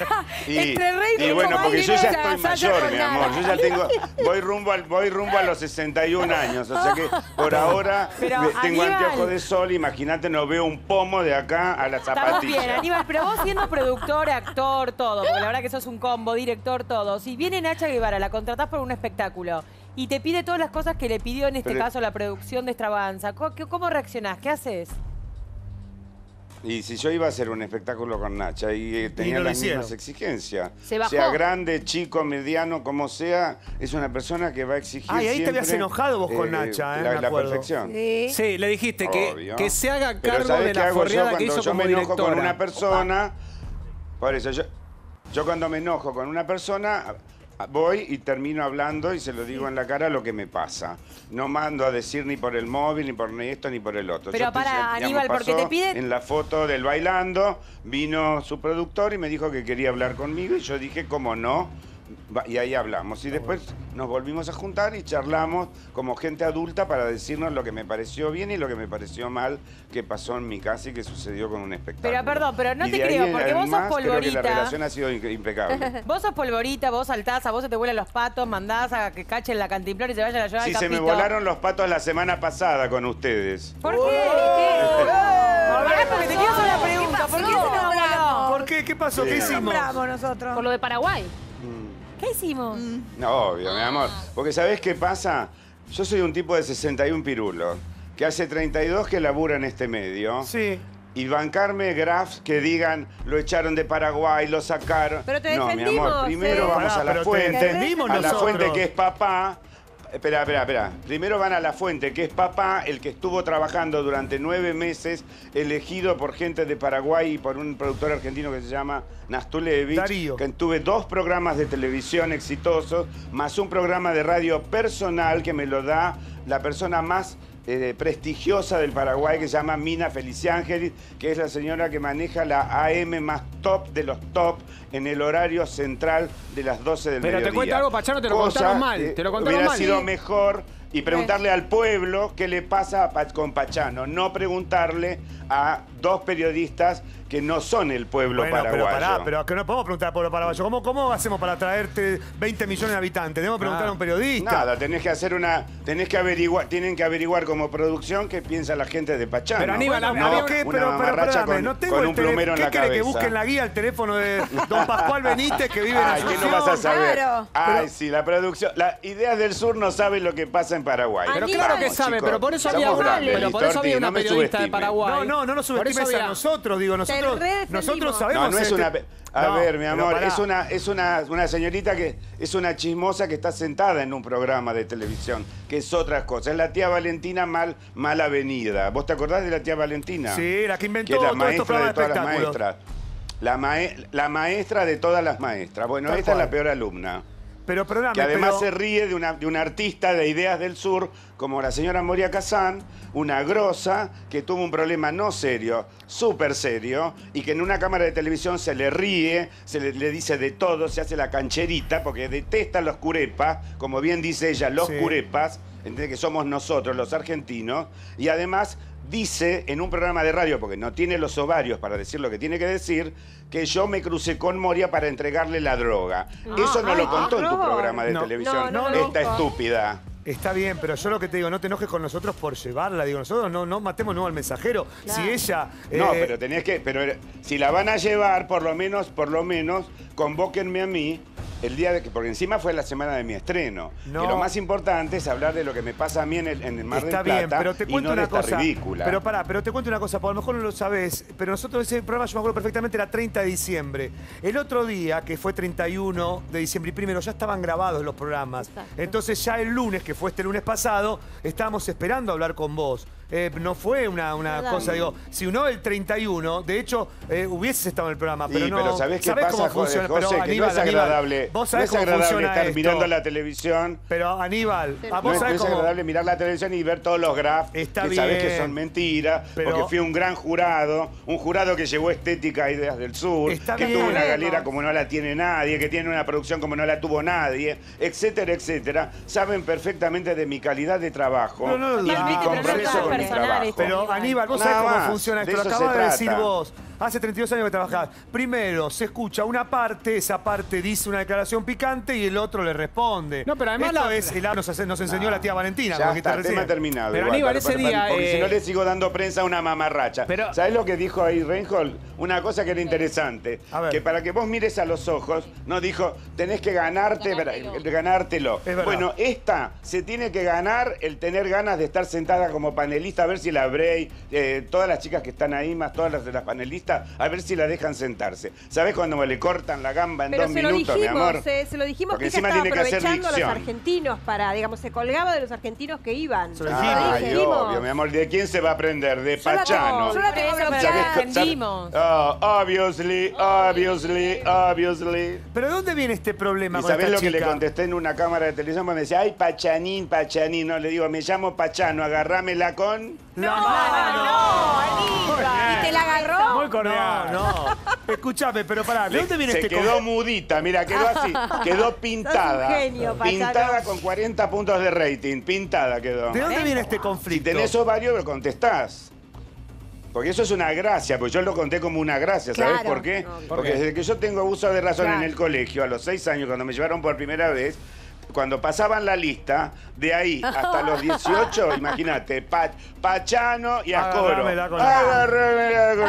Y, Entre Rey y y bueno, porque yo ya estoy mayor, mi amor. Yo ya tengo, <laughs> voy rumbo, al, voy rumbo a los 61 años. O sea que por ahora Pero, me- tengo Aníbal- anteojos de sol. Imagínate, no veo un pomo de acá a la Estamos zapatilla. bien, Aníbal, pero vos siendo productor, actor, todo, porque la verdad que sos un combo, director, todo. Si viene Nacha Guevara, la contratás por un espectáculo y te pide todas las cosas que le pidió en este Pero- caso la producción de Extravaganza, ¿cómo, qué- cómo reaccionás? ¿Qué haces? Y si yo iba a hacer un espectáculo con Nacha y eh, tenía no lo las hicieron. mismas exigencias, Se bajó. sea grande, chico, mediano, como sea, es una persona que va a exigir Ay, ahí te habías enojado vos con Nacha, eh, la, me la acuerdo. perfección. Sí. Sí, le dijiste que, Obvio. que se haga Pero cargo ¿sabes de qué la hago yo forreada que cuando hizo yo como me enojo directora. con una persona? Por eso, yo, yo cuando me enojo con una persona, voy y termino hablando y se lo digo en la cara lo que me pasa. No mando a decir ni por el móvil, ni por ni esto, ni por el otro. Pero Yo te- para, digamos, Aníbal, porque pasó te pide- En la foto del bailando, vino su productor y me dijo que quería hablar conmigo y yo dije, ¿cómo no? Y ahí hablamos. Y después nos volvimos a juntar y charlamos como gente adulta para decirnos lo que me pareció bien y lo que me pareció mal que pasó en mi casa y que sucedió con un espectáculo. Pero perdón, pero no Y te creo, porque vos sos más, Creo que la polvorita. relación ha sido impe- impecable. <laughs> Vos sos polvorita, vos saltás, a vos se te vuelan los patos, mandás a que cachen la cantimplora y se vayan a llevar Sí, al se me volaron los patos la semana pasada con ustedes. ¿Por qué? ¿Qué? Pará, porque te quiero hacer una pregunta. ¿Por qué se te ¿Qué pasó? Sí. ¿Qué ¿Qué hicimos? nombramos nosotros? Por lo de Paraguay. ¿Qué hicimos? No, obvio, mi amor. Porque ¿sabés qué pasa? Yo soy un tipo de 61 pirulos, que hace 32 que labura en este medio. Sí. Y bancarme graphs que digan, lo echaron de Paraguay, lo sacaron. Pero te no, mi defendimos, amor, primero eh. vamos Pará, a la pero te fuente. defendimos A la nosotros. fuente que es papá. Espera, espera, espera. Primero van a la fuente, que es papá, el que estuvo trabajando durante nueve meses, elegido por gente de Paraguay y por un productor argentino que se llama Nastulevich. Darío. Que tuve dos programas de televisión exitosos, más un programa de radio personal que me lo da la persona más eh, prestigiosa del Paraguay que se llama Mina Feliciángeli, que es la señora que maneja la AM más top de los top en el horario central de las 12 del Pero te mediodía. cuento algo, Pachano, te lo Cosa contaron mal, te lo contaron hubiera mal. sido Sí. mejor y preguntarle al pueblo qué le pasa con Pachano, no preguntarle a dos periodistas que no son el pueblo Bueno, pero paraguayo. pará, pero que no podemos preguntar al pueblo paraguayo. ¿Cómo, ¿Cómo hacemos para traerte 20 millones de habitantes? Tenemos que preguntar a un periodista. Nada, tenés que hacer una. Tenés que averiguar, tienen que averiguar como producción qué piensa la gente de Pachano. Pero, Aníbal, no, ¿Pero qué? una Pero, pero, perdóname, con, no tengo con el un plumero en ¿Qué la quiere que cabeza. busquen la guía, el teléfono de <laughs> don Pascual Benítez que vive en Ay, ¿qué Asunción? no vas a saber? Claro. Ay, Pero- sí, la producción. Las ideas del sur no saben lo que pasa en Paraguay. Pero Aníbal. claro que sabe, chicos, pero por eso había una, pero por eso había una no periodista de. Paraguay. No, no, no nos Por subestimes a nosotros, digo, nosotros, nosotros sabemos... No, no es este- una. A No, ver, mi amor, es una, es una, una señorita que es una chismosa que está sentada en un programa de televisión, que es otra cosa. Es la tía Valentina mal, mal avenida. ¿Vos te acordás de la tía Valentina? Sí, la que inventó que es la maestra de todas las maestras. La, mae- la maestra de todas las maestras. Bueno, Tal esta es la peor alumna. Pero perdóname, Que además pero- se ríe de, una, de un artista de ideas del sur, como la señora Moria Kazán, una grosa que tuvo un problema no serio, súper serio, y que en una cámara de televisión se le ríe, se le, le dice de todo, se hace la cancherita, porque detesta los curepas, como bien dice ella, los Sí. curepas, ¿entendés? que somos nosotros, los argentinos, y además dice en un programa de radio, porque no tiene los ovarios para decir lo que tiene que decir, que yo me crucé con Moria para entregarle la droga. Eso no ay, lo contó en tu horror. programa de No. televisión, No, no me esta estúpida. Está bien, pero yo lo que te digo, no te enojes con nosotros por llevarla. Digo, nosotros no, no matemos nuevo al mensajero. Si ella. No, eh, pero tenés que, pero si la van a llevar, por lo menos, por lo menos, convóquenme a mí el día de que, porque encima fue la semana de mi estreno. No. Que lo más importante es hablar de lo que me pasa a mí en el, en el Mar Está del Plata bien, pero te y cuento de una esta cosa. ridícula. Pero pará, pero te cuento una cosa, porque a lo mejor no lo sabes, pero nosotros ese programa, yo me acuerdo perfectamente, era 30 de diciembre. El otro día, que fue 31 de diciembre y primero, ya estaban grabados los programas. Entonces ya el lunes, que fue este lunes pasado, estábamos esperando hablar con vos. Eh, no fue una, una Verdad. cosa, digo, si uno el 31, de hecho, eh, hubieses estado en el programa, pero Sí, no. pero ¿sabés qué ¿sabés pasa, cómo José? funciona? José, Pero, que no Aníbal, es Aníbal, agradable, vos no sabés es cómo agradable funciona estar esto. mirando la televisión. Pero Aníbal, ¿a No vos es, sabés no es cómo. agradable mirar la televisión y ver todos los graphs Está que sabes que son mentiras, Pero- porque fui un gran jurado, un jurado que llevó estética a Ideas del Sur, Está que bien. tuvo una galera como no la tiene nadie, que tiene una producción como no la tuvo nadie, etcétera, etcétera. Saben perfectamente de mi calidad de trabajo No, no y mi compromiso con personal esto. Pero Aníbal, vos Nada sabés cómo más, funciona de esto. Lo eso se acabas de decir vos. Hace 32 años que trabajás. Primero, se escucha una parte, esa parte dice una declaración picante y el otro le responde. No, pero además Esto la- es, el- nos, hace- nos enseñó la tía Valentina. Ya dijiste está, recién. tema terminado. Pero igual, Aníbal, ese para- día, Porque si no le sigo dando prensa a una mamarracha. Pero- ¿Sabés lo que dijo ahí Reinhold? Una cosa que era interesante. A ver. Que para que vos mires a los ojos, no dijo, tenés que ganarte, para- ganártelo. Es verdad. Bueno, esta se tiene que ganar el tener ganas de estar sentada como panelista, a ver si la Bray, eh, todas las chicas que están ahí, más todas las de las a ver si la dejan sentarse. ¿Sabés cuando le cortan la gamba en Pero dos se lo minutos, mi amor? dijimos, eh, se lo dijimos Porque que ella encima estaba tiene que hacer aprovechando a los argentinos para, digamos, se colgaba de los argentinos que iban. Se lo lo Ay, dijimos. obvio, mi amor. ¿De quién se va a aprender? De Yo la Pachano. tengo- yo la tengo defendimos. Oh, obviously, obviously, obviously. Pero ¿de dónde viene este problema ¿Y con sabés esta lo que le contesté en una cámara de televisión? Me decía, ay, Pachanín, Pachanín. No, le digo, me llamo Pachano, agarrámela con... La mano. ¿Y te la agarró? Muy No, no. Escúchame, pero pará, ¿de dónde viene se este quedó mudita, mira, quedó así, <laughs> quedó pintada. Sos un genio, Pachano. pintada con 40 puntos de rating, pintada quedó. ¿De dónde viene este Si conflicto? tenés ovarios, lo contestás. Porque eso es una gracia, pues yo lo conté como una gracia, ¿sabes Claro. por qué? No, Porque desde que yo tengo uso de razón Claro. en el colegio, a los seis años, cuando me llevaron por primera vez, cuando pasaban la lista, de ahí hasta los <laughs> 18, imagínate, Pa- Pachano y Ascoro. Agárramela con la- Agárramela con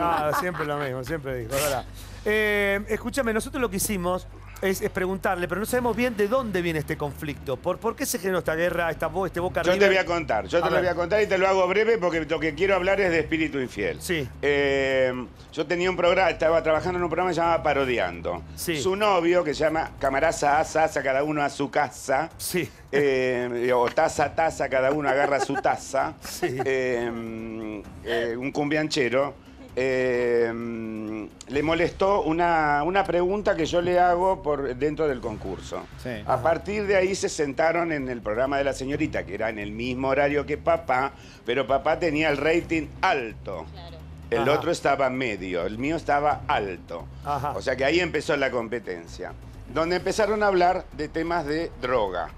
la- <laughs> Ah, siempre lo mismo, siempre dijo. ahora. Eh, escúchame, nosotros lo que hicimos es, es preguntarle, pero no sabemos bien de dónde viene este conflicto. ¿Por, por qué se generó esta guerra, esta, este Boca Yo te voy a contar, yo A te lo voy a contar y te lo hago breve porque lo que quiero hablar es de espíritu infiel. Sí. Eh, yo tenía un programa, estaba trabajando en un programa que se llamaba Parodiando. Sí. Su novio, que se llama Camaraza Asa, Asa, cada uno a su casa. Sí. Eh, o taza, taza, cada uno agarra su taza. <laughs> Sí. Eh, eh, un cumbianchero. Eh, le molestó una, una pregunta que yo le hago por dentro del concurso. A partir de ahí se sentaron en el programa de la señorita, que era en el mismo horario que papá, pero papá tenía el rating alto. El Ajá. otro estaba medio, el mío estaba alto. Ajá. O sea que ahí empezó la competencia. Donde empezaron a hablar de temas de droga.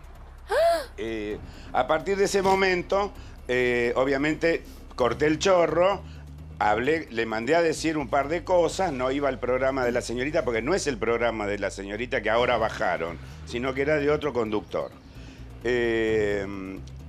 Eh, a partir de ese momento, eh, obviamente, corté el chorro, hablé, le mandé a decir un par de cosas, no iba al programa de la señorita, porque no es el programa de la señorita que ahora bajaron, sino que era de otro conductor. Eh,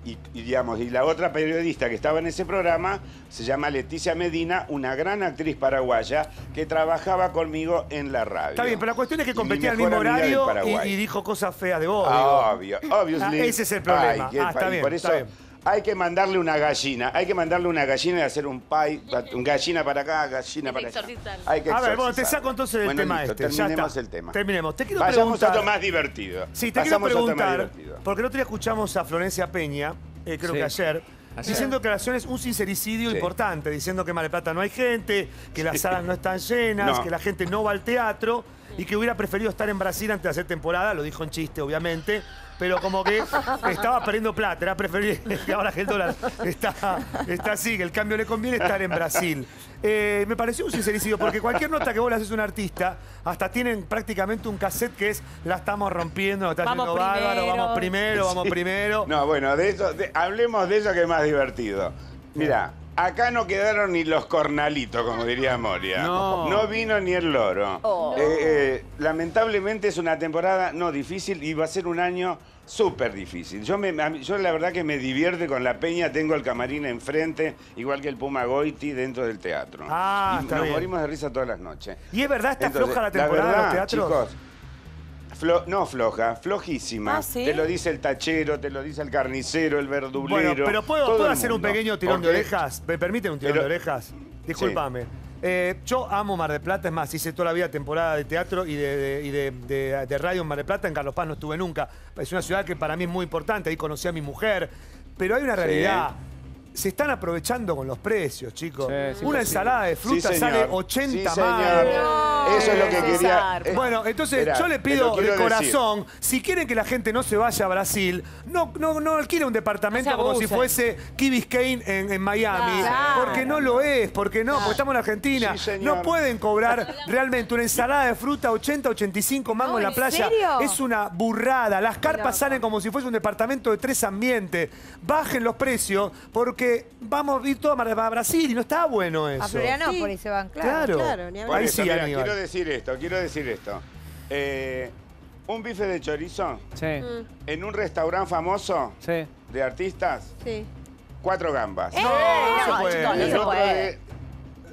y, y, digamos, y la otra periodista que estaba en ese programa se llama Leticia Medina, una gran actriz paraguaya que trabajaba conmigo en la radio. Está bien, pero la cuestión es que competía al mismo horario y, y dijo cosas feas de vos. digo. Obvio, obviously. Ah, ese es el problema. Ay, ah, está bien, por eso está bien. Hay que mandarle una gallina. Hay que mandarle una gallina y hacer un pie. Un gallina para acá, gallina para allá. Hay que A ver, bueno, te saco entonces el Bueno, tema listo, este. Terminemos el tema. Terminemos. Te quiero Vayamos preguntar. a otro más divertido. Sí, te quiero Pasamos preguntar, porque el otro día escuchamos a Florencia Peña, eh, creo Sí. que ayer, Ayer. diciendo declaraciones, un sincericidio Sí. importante, diciendo que en Mar del Plata no hay gente, que las Sí. salas no están llenas, No. que la gente no va al teatro y que hubiera preferido estar en Brasil antes de hacer temporada, lo dijo en chiste, obviamente, pero como que estaba perdiendo plata, era preferible <laughs> que ahora que el dólar está, está así, que el cambio le conviene estar en Brasil. Eh, me pareció un sincericidio, porque cualquier nota que vos le haces a un artista, hasta tienen prácticamente un cassette que es la estamos rompiendo, nos está Vamos yendo bárbaro, primero. vamos primero, vamos Sí. primero. No, bueno, de eso, de- hablemos de eso que es más divertido. Mira, acá no quedaron ni los cornalitos, como diría Moria. No. vino ni el loro. Oh. Eh, eh, lamentablemente es una temporada no difícil y va a ser un año súper difícil. Yo, me, la verdad que me divierte con la peña, tengo el camarín enfrente, igual que el Puma Goiti dentro del teatro. Ah, y está nos bien. morimos de risa todas las noches. ¿Y es verdad está Entonces, floja la temporada de verdad, los teatros? chicos, flo- no floja, flojísima. Ah, ¿sí? Te lo dice el tachero, te lo dice el carnicero, el verdulero. Bueno, pero ¿puedo, todo ¿puedo el hacer un pequeño tirón de orejas? ¿Me permiten un tirón Pero- de orejas? Discúlpame. Eh, yo amo Mar del Plata, es más, hice toda la vida temporada de teatro y de, de- y de- de- de radio en Mar del Plata, en Carlos Paz no estuve nunca. Es una ciudad que para mí es muy importante, ahí conocí a mi mujer, pero hay una Sí. Se están aprovechando con los precios, chicos. sí, una sí. ensalada de fruta Sí, sale señor. 80 Sí, más. señor. Eso es lo que quería- eh, Bueno, entonces Esperá, yo le te pido de corazón, si quieren que la gente no se vaya a Brasil, no, no, no alquile un departamento No como si fuese Key Biscayne en, en Miami. Claro. Porque no lo es, porque no, porque estamos en Argentina. No pueden cobrar realmente una ensalada de fruta 80, 85 mangos No, en la ¿en playa. serio? Es una burrada. Las carpas salen como si fuese un departamento de tres ambientes. Bajen los precios porque vamos a ir todos a Brasil y no está bueno eso. A Florianópolis se van, claro. Claro. ni Por Ahí eso, sí, mira, Aníbal. quiero decir esto, quiero decir esto. Eh, un bife de chorizo Mm. en un restaurante famoso de artistas, Sí. cuatro gambas. ¡Eh! No, se puede. chicos, no En se otro puede. de-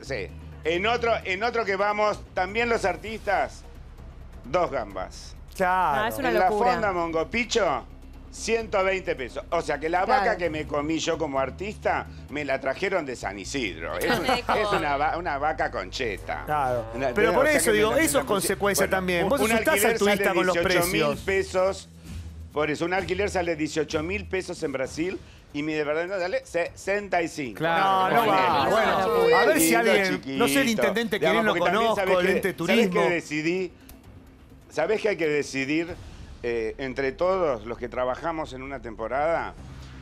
sí. En otro, en otro que vamos, también los artistas, dos gambas. Claro. Es una en locura. la fonda Mongopicho, 120 pesos. O sea que la vaca Claro. que me comí yo como artista, me la trajeron de San Isidro. <laughs> Es, un- Mejor. es una, va- una vaca concheta. Claro. Una- Pero por eso digo, eso es consecuencia también. Vos un alquiler altruista sale con los 18 mil precios. pesos. Por eso, un alquiler sale 18 mil pesos en Brasil y mi departamento sale 65. No, no va. Bueno, a ver si alguien, no sé el intendente que Digamos, bien lo conozco, sabés el ente ¿sabés turismo. que decidí? ¿Sabés que hay que decidir eh, entre todos los que trabajamos en una temporada?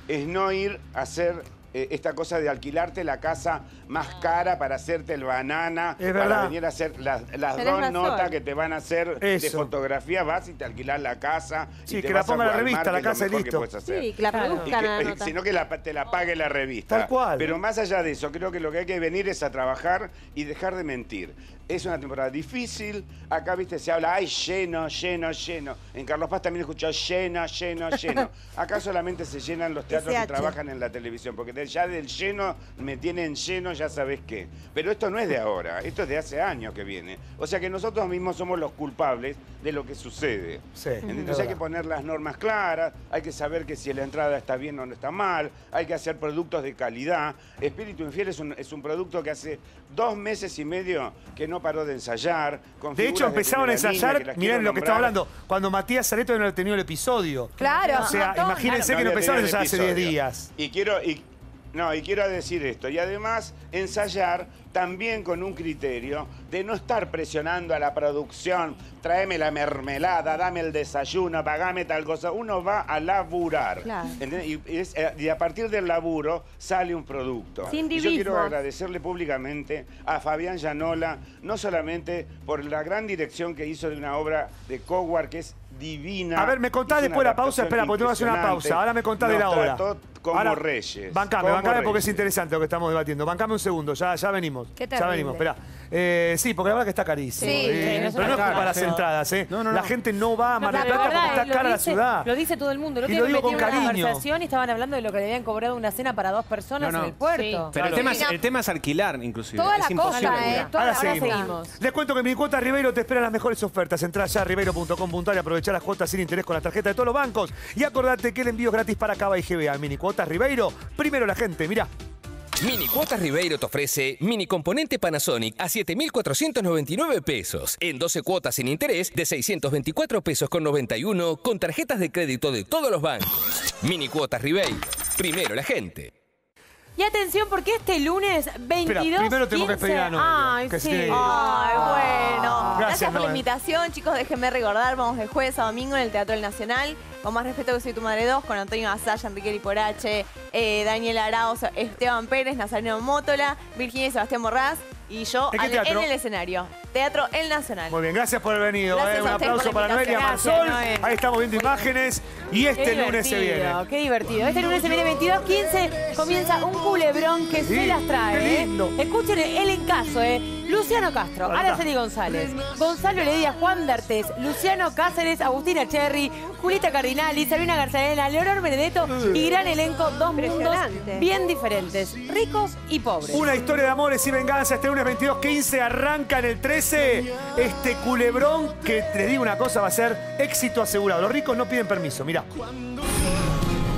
Es no ir a hacer eh, esta cosa de alquilarte la casa más cara para hacerte el banana, Es para verdad. venir a hacer las, las dos razón. notas que te van a hacer de fotografía, vas y te alquilas la casa. y Sí, te que la vas a ponga la Walmart, revista, que la es lo casa y mejor que listo. puedes hacer. Sí, que la Y produzcan que- a la eh, nota. sino que la- te la pague la revista. Tal cual. Pero más allá de eso, creo que lo que hay que venir es a trabajar y dejar de mentir. Es una temporada difícil. Acá, viste, se habla, ay, lleno, lleno, lleno. En Carlos Paz también escuchó lleno, lleno, lleno. <laughs> Acá solamente se llenan los teatros que trabajan en la televisión, porque ya del lleno, me tienen lleno, ya sabes qué. Pero esto no es de ahora, esto es de hace años que viene. O sea que nosotros mismos somos los culpables de lo que sucede. Sí, Entonces es hay que poner las normas claras, hay que saber que si la entrada está bien o no está mal, hay que hacer productos de calidad. Espíritu Infiel es un, es un producto que hace dos meses y medio que no paró de ensayar. con De hecho, empezaron a ensayar, miren lo que estaba hablando, cuando Matías Sareto no había tenido el episodio. Claro, O sea, imagínense que no había empezaron a ensayar hace 10 episodio. días. Y quiero, y, no, y quiero decir esto. Y además, ensayar también con un criterio de no estar presionando a la producción, tráeme la mermelada, dame el desayuno, pagame tal cosa. Uno va a laburar. Claro. ¿entendés? Y, y es- eh, y a partir del laburo sale un producto. Sin Y yo quiero agradecerle públicamente a Fabián Llanola, no solamente por la gran dirección que hizo de una obra de Coward que es divina. A ver, me contás después la pausa, espera, porque tengo que hacer una pausa. Ahora me contás de la obra. trató como Ahora, reyes. Bancame, como bancame porque es interesante lo que estamos debatiendo. Bancame un segundo, ya, ya venimos. Qué ya terrible. venimos, espera. Eh, sí, porque la verdad que está carísimo. Sí, Eh, sí, no es pero no es culpa de las entradas, ¿eh? No, no, La gente no va a Mar del Plata verdad, porque está lo cara la ciudad. Lo dice todo el mundo. El otro Y día lo me digo en con una cariño. conversación y estaban hablando de lo que le habían cobrado una cena para dos personas No, no. en el puerto. Sí. Pero el tema, es, Mira, el tema es alquilar, inclusive. Toda es la imposible. cosa, ¿eh? Toda Ahora la seguimos. seguimos. Les cuento que mi cuota Ribeiro te espera las mejores ofertas. Entrá ya a ribeiro.com.ar y aprovechar las cuotas sin interés con la tarjeta de todos los bancos. Y acordate que el envío es gratis para Cava y GBA. Mini cuotas Ribeiro. Primero la gente, mirá. Mini Cuotas Ribeiro te ofrece mini componente Panasonic a 7,499 pesos. En 12 cuotas sin interés de 624 pesos con 91 con tarjetas de crédito de todos los bancos. Mini Cuotas Ribeiro. Primero la gente. Y atención, porque este lunes 22 primero tengo que 15, despedir a Noelia, Ay, que sí. Ay, bueno. Gracias, Gracias, por la invitación, chicos. Déjenme recordar, vamos de jueves a domingo en el Teatro del Nacional. Con más respeto que soy tu madre 2, con Antonio Asaya, Enrique Liporache, eh, Daniel Arauz, Esteban Pérez, Nazareno Mótola, Virginia y Sebastián Morraz. Y yo en el escenario. Teatro El Nacional. Muy bien, gracias por haber venido. Eh. Un aplauso la para. Marsol. Noel. Ahí estamos viendo imágenes. Y este lunes se viene. Qué divertido. Este lunes se viene 22.15. Comienza un culebrón que Sí, se las qué trae. ¿eh? Escuchen el encaso, ¿eh? Luciano Castro. Araceli González, Gonzalo Heredia, Juan D'Artés, Luciano Cáceres, Agustina Cherry, Julita Cardinali, Sabrina Garzalena, Leonor Benedetto y gran elenco, dos mundos bien diferentes, ricos y pobres. Una historia de amores y venganza. Este lunes 22.15 arranca en el 13. Este culebrón que te digo una cosa va a ser éxito asegurado. Los ricos no piden permiso, mirá.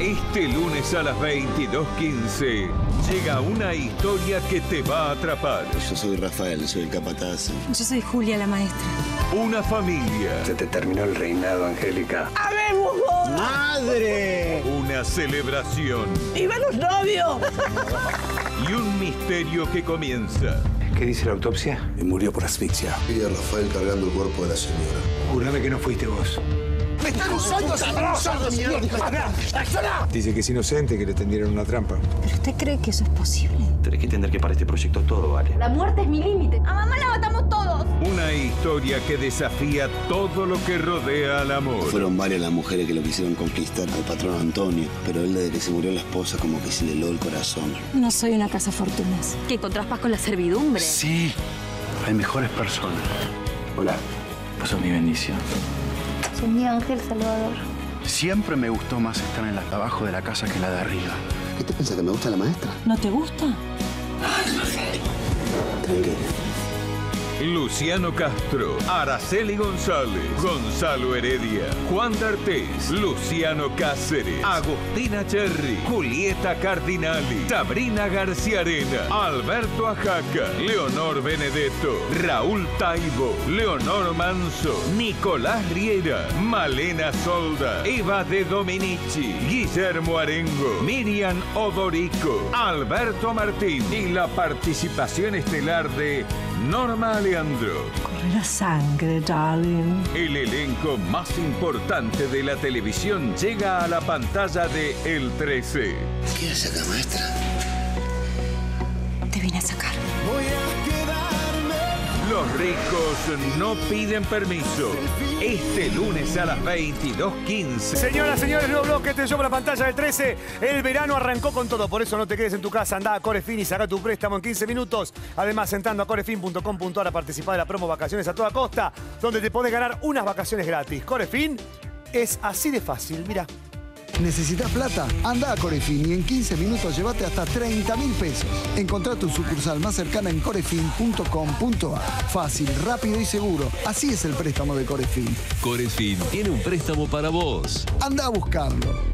Este lunes a las 22.15 llega una historia que te va a atrapar. Yo soy Rafael, soy el capataz. Yo soy Julia, la maestra. Una familia. Se te terminó el reinado, Angélica. ¡Madre! Una celebración. ¡Iba los novios! <laughs> Y un misterio que comienza. ¿Qué dice la autopsia? Murió por asfixia. Y a Rafael cargando el cuerpo de la señora. Júrame que no fuiste vos. ¡Me están usando! ¡Están usando, señor! ¡Acciona! Dice que es inocente, que le tendieron una trampa. ¿Pero usted cree que eso es posible? Tenés que entender que para este proyecto todo vale. La muerte es mi límite. A mamá la matamos todos. Una historia que desafía todo lo que rodea al amor. Fueron varias las mujeres que lo quisieron conquistar al patrón Antonio, pero él desde que se murió la esposa como que se le heló el corazón. No soy una casa fortunas. ¿Que encontrás paz con la servidumbre? Sí, hay mejores personas. Hola, vos sos mi bendición. Soy mi ángel salvador. Siempre me gustó más estar en la de abajo de la casa que en la de arriba. ¿Qué te piensa que me gusta la maestra? ¿No te gusta? Tranquilo. Luciano Castro, Araceli González, Gonzalo Heredia, Juan D'Artés, Luciano Cáceres, Agustina Cherry, Julieta Cardinali, Sabrina García Arena, Alberto Ajaca, Leonor Benedetto, Raúl Taibo, Leonor Manso, Nicolás Riera, Malena Solda, Eva de Dominici, Guillermo Arengo, Miriam Odorico, Alberto Martín y la participación estelar de Norma Leandro. Corre la sangre, darling. El elenco más importante de la televisión llega a la pantalla de El 13. ¿Qué hace acá, maestra? Te vine a sacar. Ricos no piden permiso. Este lunes a las 22.15. Señoras, señores, nuevo bloque, este show por la pantalla del 13. El verano arrancó con todo, por eso no te quedes en tu casa. Anda a Corefin y saca tu préstamo en 15 minutos. Además, entrando a corefin.com.ar a participar de la promo Vacaciones a toda costa, donde te podés ganar unas vacaciones gratis. Corefin es así de fácil, mira. ¿Necesitas plata? Anda a Corefin y en 15 minutos llévate hasta 30 mil pesos. Encontrá tu sucursal más cercana en corefin.com.ar. Fácil, rápido y seguro. Así es el préstamo de Corefin. Corefin tiene un préstamo para vos. Anda a buscarlo.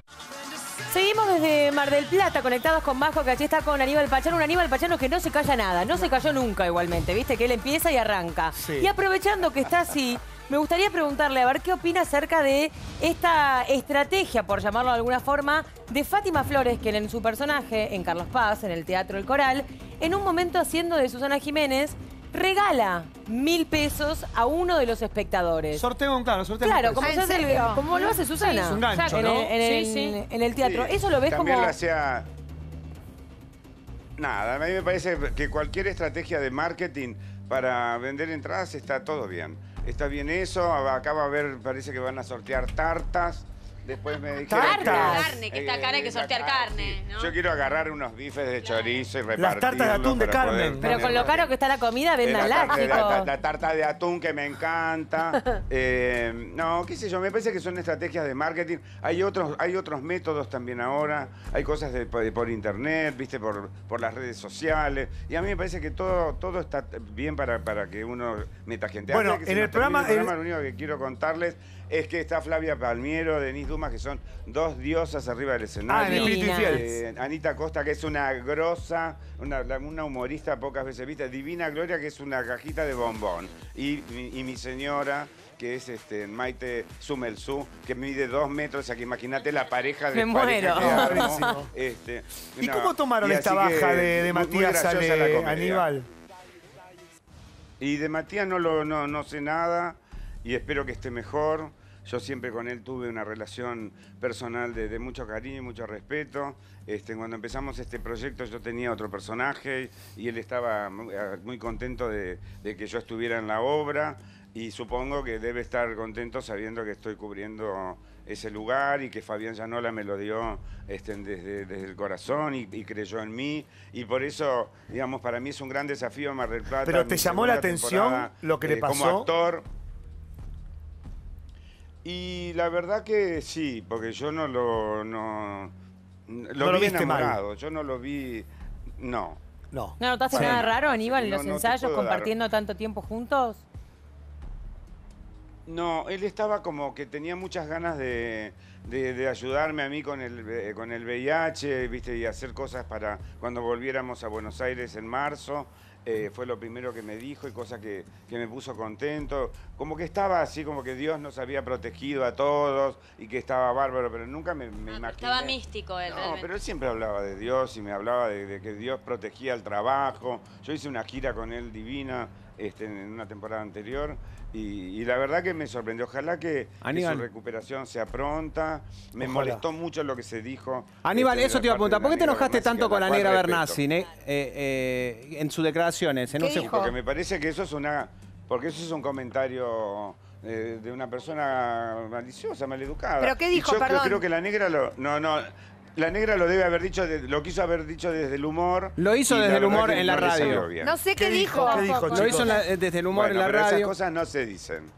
Seguimos desde Mar del Plata, conectados con Majo, que allí está con Aníbal Pachano. Un Aníbal Pachano que no se calla nada, no se cayó nunca igualmente, ¿viste? Que él empieza y arranca. Sí. Y aprovechando que está así, me gustaría preguntarle a ver qué opina acerca de esta estrategia, por llamarlo de alguna forma, de Fátima Flores, que en su personaje, en Carlos Paz, en el Teatro El Coral, en un momento haciendo de Susana Jiménez, regala mil pesos a uno de los espectadores. Sorteo, claro, sorteo. Claro, como, ¿Ah, se en hace el- serio? como lo hace Susana. Es un gancho, en, en el, Sí, sí. en el teatro. Sí, Eso lo ves también como... lo hacía... Nada, a mí me parece que cualquier estrategia de marketing para vender entradas está todo bien. Está bien eso, acá va a haber, parece que van a sortear tartas. Después me dijeron Tartas. Carne, que está cara, hay que sortear carne, ¿no? Yo quiero agarrar unos bifes de chorizo y repartirlos. tartas de atún de Carmen. Pero con lo caro que está la comida, Eh, la, tarta, la- la- la tarta de atún que me encanta. <laughs> Eh, no, qué sé yo, me parece que son estrategias de marketing. Hay otros, hay otros métodos también ahora. Hay cosas de- por, por internet, viste, por, por las redes sociales. Y a mí me parece que todo, todo está bien para, para que uno meta gente. Bueno, que en el nos termine programa- lo único que quiero contarles es que está Flavia Palmiero, Denise Dumas, que son dos diosas arriba del escenario. Ah, en Espíritu Divina. Infiel. Eh, Anita Costa, que es una grosa, una, humorista pocas veces vista. Divina Gloria, que es una cajita de bombón. Y, mi- y mi señora, que es este, Maite Sumelsu, que mide dos metros. O sea, que imagínate la pareja de Me pareja muero. que armo. Buenísimo. Este, ¿Y no, cómo tomaron y esta que baja de, Matías Ale-. Aníbal? Y de Matías no, lo, no, no sé nada y espero que esté mejor. Yo siempre con él tuve una relación personal de, de mucho cariño y mucho respeto. Este, cuando empezamos este proyecto yo tenía otro personaje y él estaba muy, eh, muy contento de, de que yo estuviera en la obra y supongo que debe estar contento sabiendo que estoy cubriendo ese lugar y que Fabián Llanola me lo dio este, desde, desde el corazón y, y creyó en mí. Y por eso, digamos, para mí es un gran desafío Mar del Plata. Pero ¿te llamó la atención lo que le eh, Como pasó? actor. Y la verdad que sí, porque yo no lo... No, lo No lo vi viste mal. enamorado, yo no lo vi... No. No. ¿No notaste Bueno, nada raro, Aníbal, en no- los ensayos, puedo dar- compartiendo tanto tiempo juntos? No, él estaba como que tenía muchas ganas de, de- de ayudarme a mí con el, eh, con el VIH, ¿viste? Y hacer cosas para cuando volviéramos a Buenos Aires en marzo. Eh, fue lo primero que me dijo y cosa que, que me puso contento. Como que estaba así, como que Dios nos había protegido a todos y que estaba bárbaro, pero nunca me, me imaginé. Estaba místico él, No, realmente. pero él siempre hablaba de Dios y me hablaba de, de que Dios protegía el trabajo. Yo hice una gira con él divina este, en una temporada anterior y, y la verdad que me sorprendió. Ojalá que, su recuperación sea pronta. Me Ojalá. molestó mucho lo que se dijo. Aníbal, este, eso te iba a preguntar. ¿Por qué te enojaste tanto con la negra. Bernasi eh? Eh, en sus declaraciones? En ¿Qué sé- Porque me parece que eso es una. Porque eso es un comentario eh, de una persona maliciosa, maleducada. ¿Pero qué Y dijo? yo creo- Perdón. creo que la negra lo. No, no. La negra lo debe haber dicho, de- lo quiso haber dicho desde el humor. Lo hizo y desde el verdad humor que en la no le salió radio. bien. No sé qué, dijo. ¿Qué dijo, Lo chicos? hizo en la- desde el humor Bueno, en la pero radio. Esas cosas no se dicen.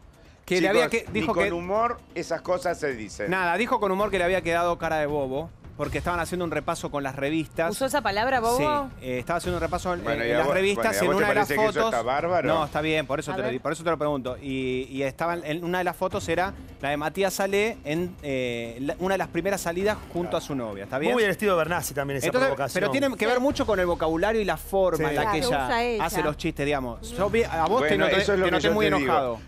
Que le había que- ni dijo con que- humor esas cosas se dicen. Nada, dijo con humor que le había quedado cara de bobo, porque estaban haciendo un repaso con las revistas. ¿Usó esa palabra, Bobo? Sí, eh, estaba haciendo un repaso en, Bueno, en ¿y a las vos- revistas, bueno, ¿y a en te una de las parece que eso fotos. está bárbaro? No, está bien, por eso, A te lo, ver. por eso te lo pregunto. Y, y estaban en una de las fotos era la de Matías Salé en eh, la- una de las primeras salidas junto a su novia. ¿Está bien? Muy el estilo de Bernasi también esa Entonces, provocación. pero tiene que ver mucho con el vocabulario y la forma Sí. en la que ella, hace los chistes, digamos. Yo vi- a vos te Bueno, noté, es lo te que noté muy te digo.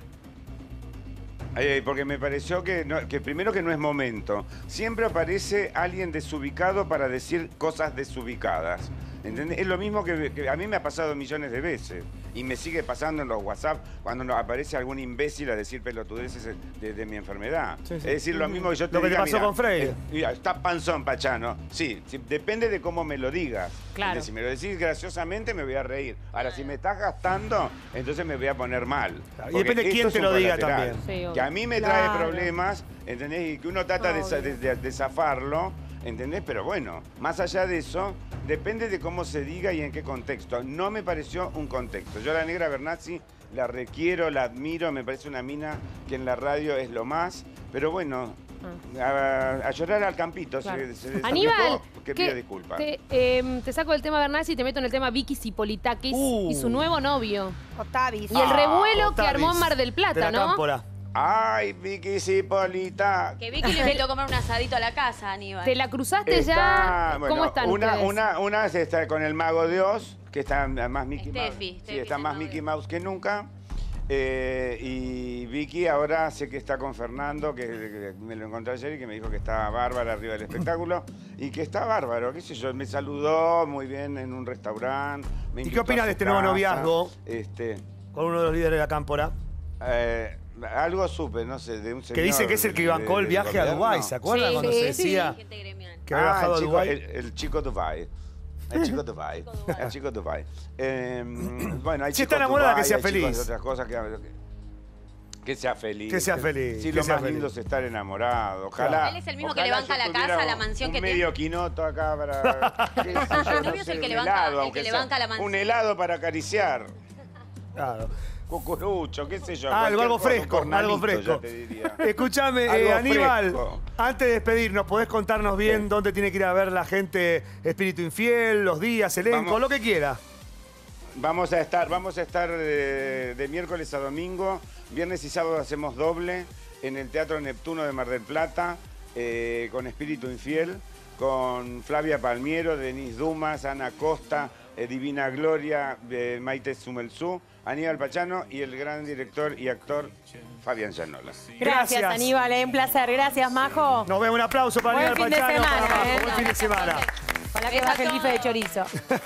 Porque me pareció que, no- que primero que no es momento. Siempre aparece alguien desubicado para decir cosas desubicadas. ¿Entendés? Es lo mismo que, que a mí me ha pasado millones de veces. Y me sigue pasando en los WhatsApp cuando nos aparece algún imbécil a decir pelotudeces de, de mi enfermedad. Sí, sí. Es decir, lo mismo que yo te Lo que te diga, pasó mira, con Freire. eh, mira, está panzón, Pachano. Sí, sí, depende de cómo me lo digas. Claro. Si me lo decís graciosamente, me voy a reír. Ahora, si me estás gastando, entonces me voy a poner mal. Claro, y depende esto quién te lo diga también. Que a mí me Claro. trae problemas, ¿entendés? Y que uno trata de, de- de- de zafarlo, ¿entendés? Pero bueno, más allá de eso, depende de cómo se diga y en qué contexto. No me pareció un contexto. Yo a la negra Bernazzi la requiero, la admiro, me parece una mina que en la radio es lo más, pero bueno, a, a llorar al campito. se- Claro. se Aníbal, que ¿qué- pida disculpas. Te, eh, te saco del tema Bernasi y te meto en el tema Vicky Cipolitakis y su nuevo novio. Otavis. Y el Ah, revuelo que armó en Mar del Plata, ¿no? Ay, Vicky Cipolita. Que Vicky le invitó a comer un asadito a la casa, Aníbal. ¿Te la cruzaste Está- ya? bueno, ¿Cómo están una, ustedes? Una, una está con el mago de Oz, que está más Mickey Mouse. Steffi, Sí, está es más Mickey Mouse que nunca. Eh, y Vicky ahora sé que está con Fernando, que, que me lo encontré ayer y que me dijo que estaba bárbara arriba del espectáculo. y que está bárbaro, qué sé yo, me saludó muy bien en un restaurante. me ¿Y qué opinas de este nuevo noviazgo? Este, Con uno de los líderes de la cámpora. eh, algo supe, no sé, de un señor. Que dice que es el que bancó el viaje a. Dubái, ¿se acuerdan? Sí, Cuando sí, se sí. decía que había Ah, bajado a el chico- Dubái. El, el chico Dubai. El <laughs> chico Dubai. El chico Dubai. Eh, <clears throat> bueno, hay Si está enamorada, Dubai, que sea feliz. otras cosas que, que sea feliz. Que sea feliz, Sí, que lo sea más feliz. lindo es estar enamorado. Ojalá. Él es el mismo que le banca la casa, la mansión un que tiene. medio quinoto acá para. <laughs> qué sé yo, El no novio es el que un le banca- helado, el que aunque le sea. banca la mansión. Un helado para acariciar. Claro. Cucurucho, qué sé yo. Ah, algo, algo fresco, <laughs> algo fresco. Escúchame, eh, Aníbal, fresco. antes de despedirnos, ¿podés contarnos bien dónde tiene que ir a ver la gente Espíritu Infiel, los días, elenco, Vamos. lo que quiera? Vamos a estar, vamos a estar de, de miércoles a domingo. Viernes y sábado hacemos doble en el Teatro Neptuno de Mar del Plata eh, con Espíritu Infiel, con Flavia Palmiero, Denise Dumas, Ana Costa, eh, Divina Gloria, eh, Maite Sumelsú, Aníbal Pachano y el gran director y actor Fabián Llanola. Gracias, Aníbal, eh, un placer. Gracias, Majo. Nos vemos, un aplauso para Buen Aníbal fin de Pachano. semana, para Majo, eh. Buen fin de semana. Ojalá que baje el bife de chorizo.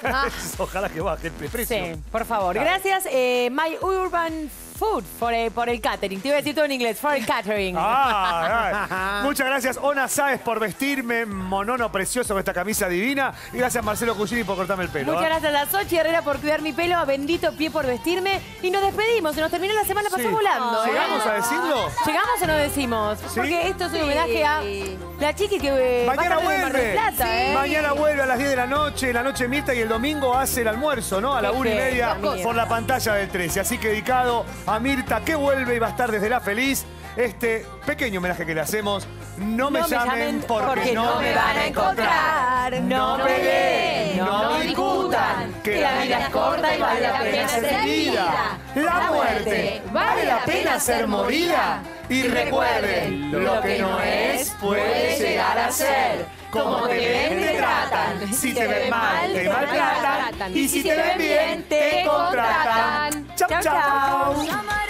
<laughs> Ojalá que baje el precio. Sí, por favor. Claro. Gracias, eh, My Urban Food, por, eh, por el catering. Te iba a decir todo en inglés, for el catering. Ah. <laughs> Muchas gracias, Ona Sáez, por vestirme monono precioso con esta camisa divina. Y gracias, Marcelo Cugini, por cortarme el pelo. Muchas ¿eh? gracias a Sochi Herrera por cuidar mi pelo, a Bendito Pie por vestirme. Y nos despedimos, se nos terminó la semana, pasó Sí. volando. ¿eh? ¿Llegamos a decirlo? ¿Llegamos o no decimos? Porque esto es un homenaje a la chiqui que eh, Mañana va a en Mar del vuelve. Plata, ¿eh? Mañana vuelve a las 10 de la noche, la noche Mirta, y el domingo hace el almuerzo, ¿no? A la una y media por la pantalla del 13. Así que dedicado a Mirta, que vuelve y va a estar desde la feliz. Este pequeño homenaje que le hacemos. No me, llamen, porque, no me van a encontrar. No peleen, no discutan, que la vida es corta y vale la pena ser vivida. La muerte vale la pena ser movida. Y recuerden, lo que no es puede llegar a ser. Como te ven, te tratan. Si te ven mal, te maltratan. Y si te ven bien, te contratan. Chau, chau.